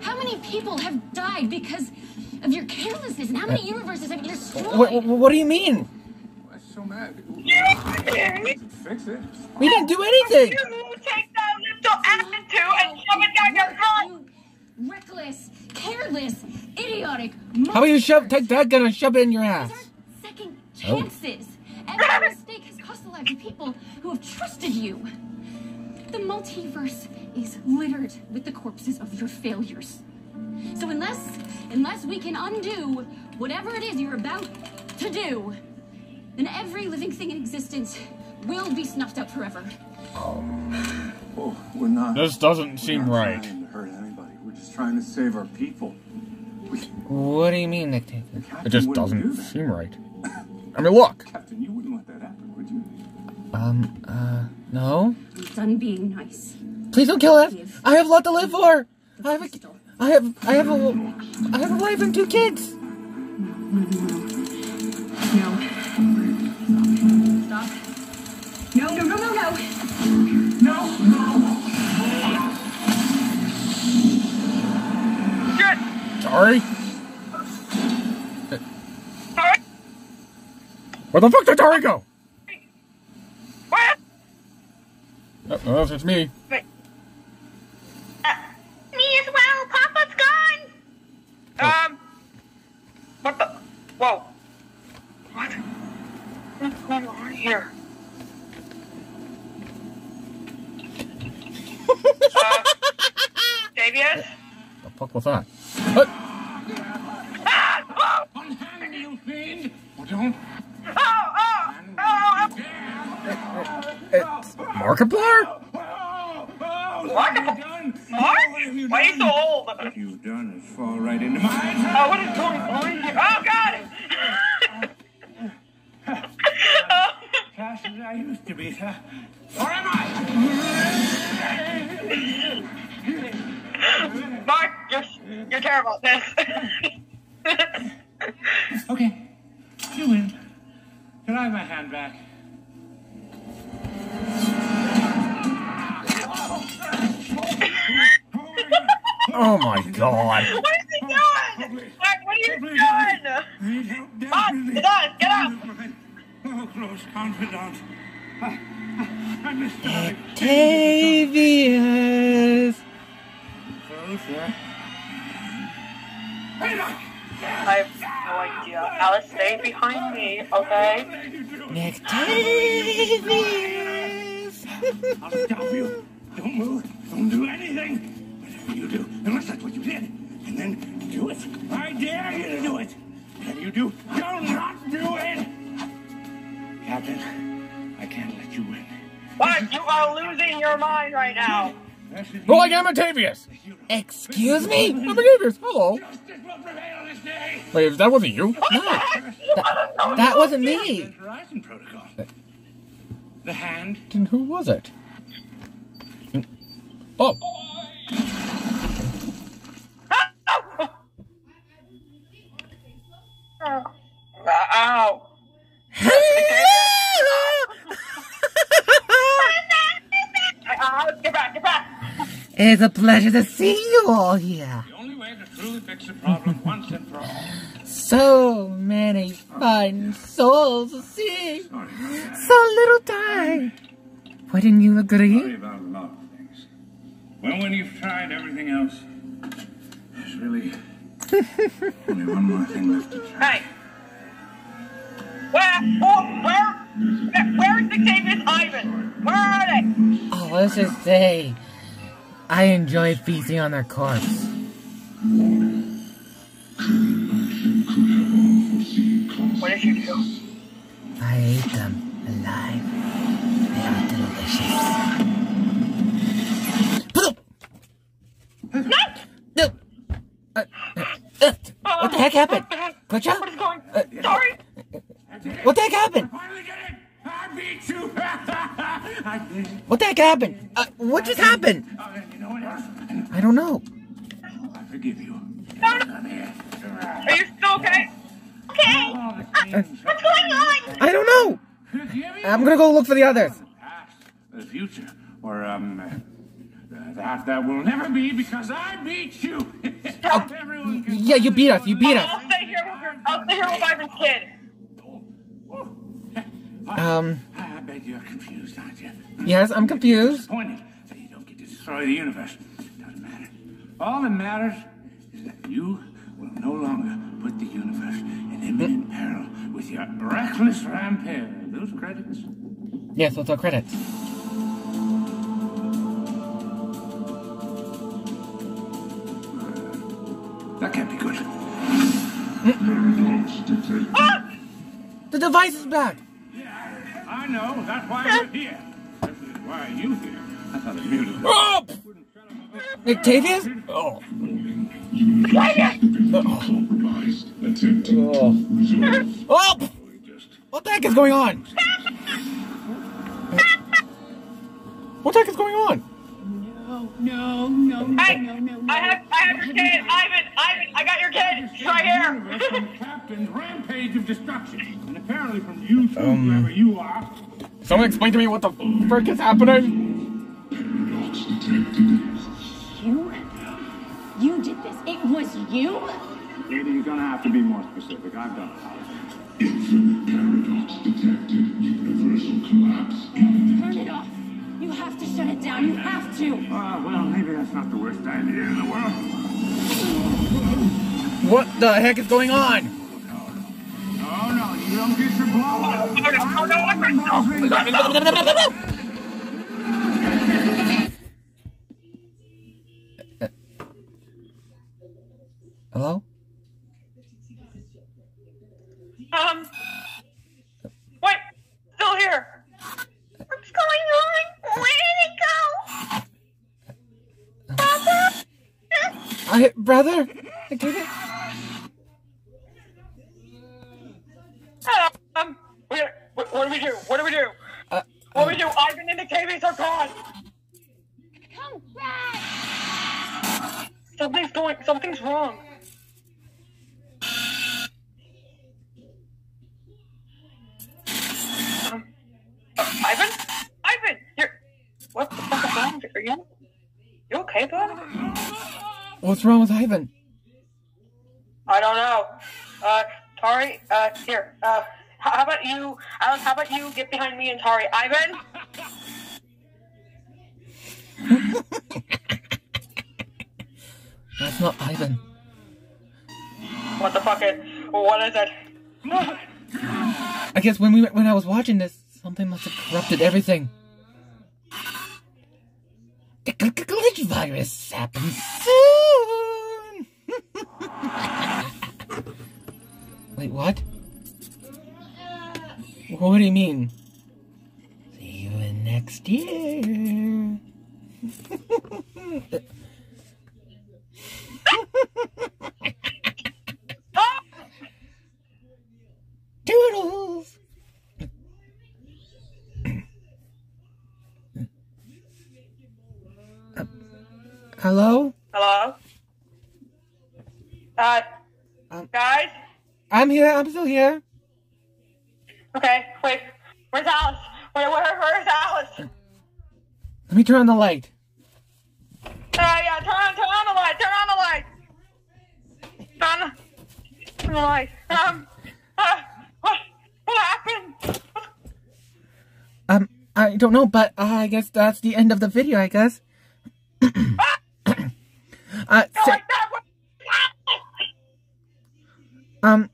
How many people have died because of your carelessness? And how many uh, universes have you destroyed? What, what, what do you mean? I'm so mad. You Fix it. We didn't do anything! take that little attitude and shove it down your throat. reckless, careless, idiotic. How about you shove, take that gun and shove it in your ass? second Oh. chances. Every mistake has cost the lives of people who have trusted you. The multiverse is littered with the corpses of your failures. So unless unless we can undo whatever it is you're about to do, then every living thing in existence will be snuffed out forever. Um, oh, we're not. This doesn't seem we're not right. Just trying to save our people. What do you mean, Nick Davis? It just wouldn't do doesn't seem right. I mean, look. Captain, you wouldn't let that happen, would you? Um, uh, no? Done being nice. Please don't kill us! I have a lot to live for! I have a, I have, I have a, I have a wife and two kids! No. Stop. No, no, no, no, no. No, no. Sorry. Where the fuck did Tari go? What? Oh, well, it's me. Me as well. Papa's gone. Um. What the? Whoa. What? What's going on here? uh, Davius? The fuck was that? Ah! Oh! Oh. Oh! Oh! Oh! oh. Markiplier? What? What? Why you so old? What you've done is fall right into my Oh, what is going on here? Oh, God! Fast as I used to be, huh? Or am I? Mark, you're, you're terrible at this. Okay, you win. Can I have my hand back? Oh my god. What is he doing? Mark, what are you doing? Mark, get out, get out. Oh, close confidant. I, I missed the Octavius! Closer. Hey! I have no idea. Alice, stay behind me, okay? Octavius! I'll stop you. Don't move. Don't do anything. Whatever you do, unless that's what you did. And then do it. I dare you to do it. Whatever you do, do not do it. Captain, I can't let you win. What? You are losing your mind right now. Oh, I am Octavius! Excuse me? I'm Octavius, hello. Wait, that wasn't you? No, that, that wasn't me. Protocol. The hand. Then who was it? Oh, Ow. Uh, get back, get back. It's a pleasure to see you all here. The only way to truly fix a problem once and for all. So many fine souls to see. So little time. Wouldn't you agree? Sorry about a lot of things. Well, when you've tried everything else, there's really only one more thing left to try. Hey. Where? Oh, where? Where is Octavius Ivan? Where are they? Oh, let's just say, I enjoy feasting on their corpse. What did you do? I ate them alive. They are delicious. No! No! Uh, uh, uh, what the heck happened? Butcher? What is going? Sorry. What the heck happened? I beat you! What the heck happened? Uh, what just happened? Oh, and you know what else? I don't know. I forgive you. No, no. Come here. Are you still okay? Okay. Uh, what's going on? I don't know. I'm gonna go look for the others. The future, or um, uh, that that will never be because I beat you. Everyone can Yeah, you beat us. You beat us. I'll stay here with your, I'll stay here with Ivan's kid. Um, I bet you're confused, aren't you? yes, I'm confused. Disappointed destroy the universe. Doesn't matter. All that matters is that you will no longer put the universe in imminent peril with your reckless rampage. Those credits? Yes, those are credits. Uh, that can't be good. Ah! The device is back! Yeah, I know. That's why we're here. This is why you here. I thought. Oh! Octavius? Oh. Oh! What the heck is going on? What the heck is going on? No, no, no, hey, no, no, no. I have, I have your kid, Ivan, Ivan. I got your kid. She's right here. Captain's rampage of destruction, and apparently from you too, Um. whoever you are. Someone explain to me what the frick is happening? You? You did this. It was you? Ada, you're gonna have to be more specific. I've done it. Infinite paradox detected. Universal collapse. Turn it off. You have to shut it down. You have to. Uh, well, maybe that's not the worst idea in the world. What the heck is going on? Oh no, you don't get your blow up. Hello? Um. Wait, still here. What's going on? Where did it go? Papa? I, brother? I get it. Um, we, what, what do we do? What do we do? Uh, what do we do? Ivan and the Octavius are gone. Come back. Something's going. Something's wrong. Um, uh, Ivan? Ivan, you're. What the fuck Are you? Okay, bud? What's wrong with Ivan? I don't know. Uh, Tari, uh, here. Uh, how about you, Alex? How about you get behind me and Tari? Ivan. That's not Ivan. What the fuck is? What is it? I guess when we when I was watching this, something must have corrupted everything. The gl- gl- glitch virus happens soon. Wait, what? What do you mean? See you in next year. Toodles. Uh, Hello? Hello. Uh, Um, guys. I'm here. I'm still here. Okay, wait. Where's Alice? Where, where, where's Alice? Let me turn on the light. Uh, yeah, turn on, turn on the light. Turn on the light. Turn on, turn on the light. Um, uh, what, what happened? Um, I don't know, but uh, I guess that's the end of the video, I guess. uh, sa- um,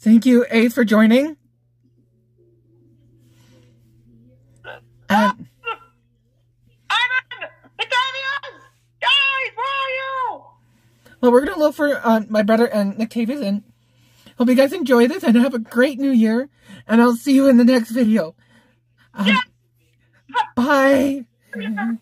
thank you, Ace, for joining. And Ivan! Octavius! Guys, where are you? well, we're gonna look for uh, my brother and Octavius, and hope you guys enjoy this and have a great New Year. And I'll see you in the next video. Um, Bye. Are you?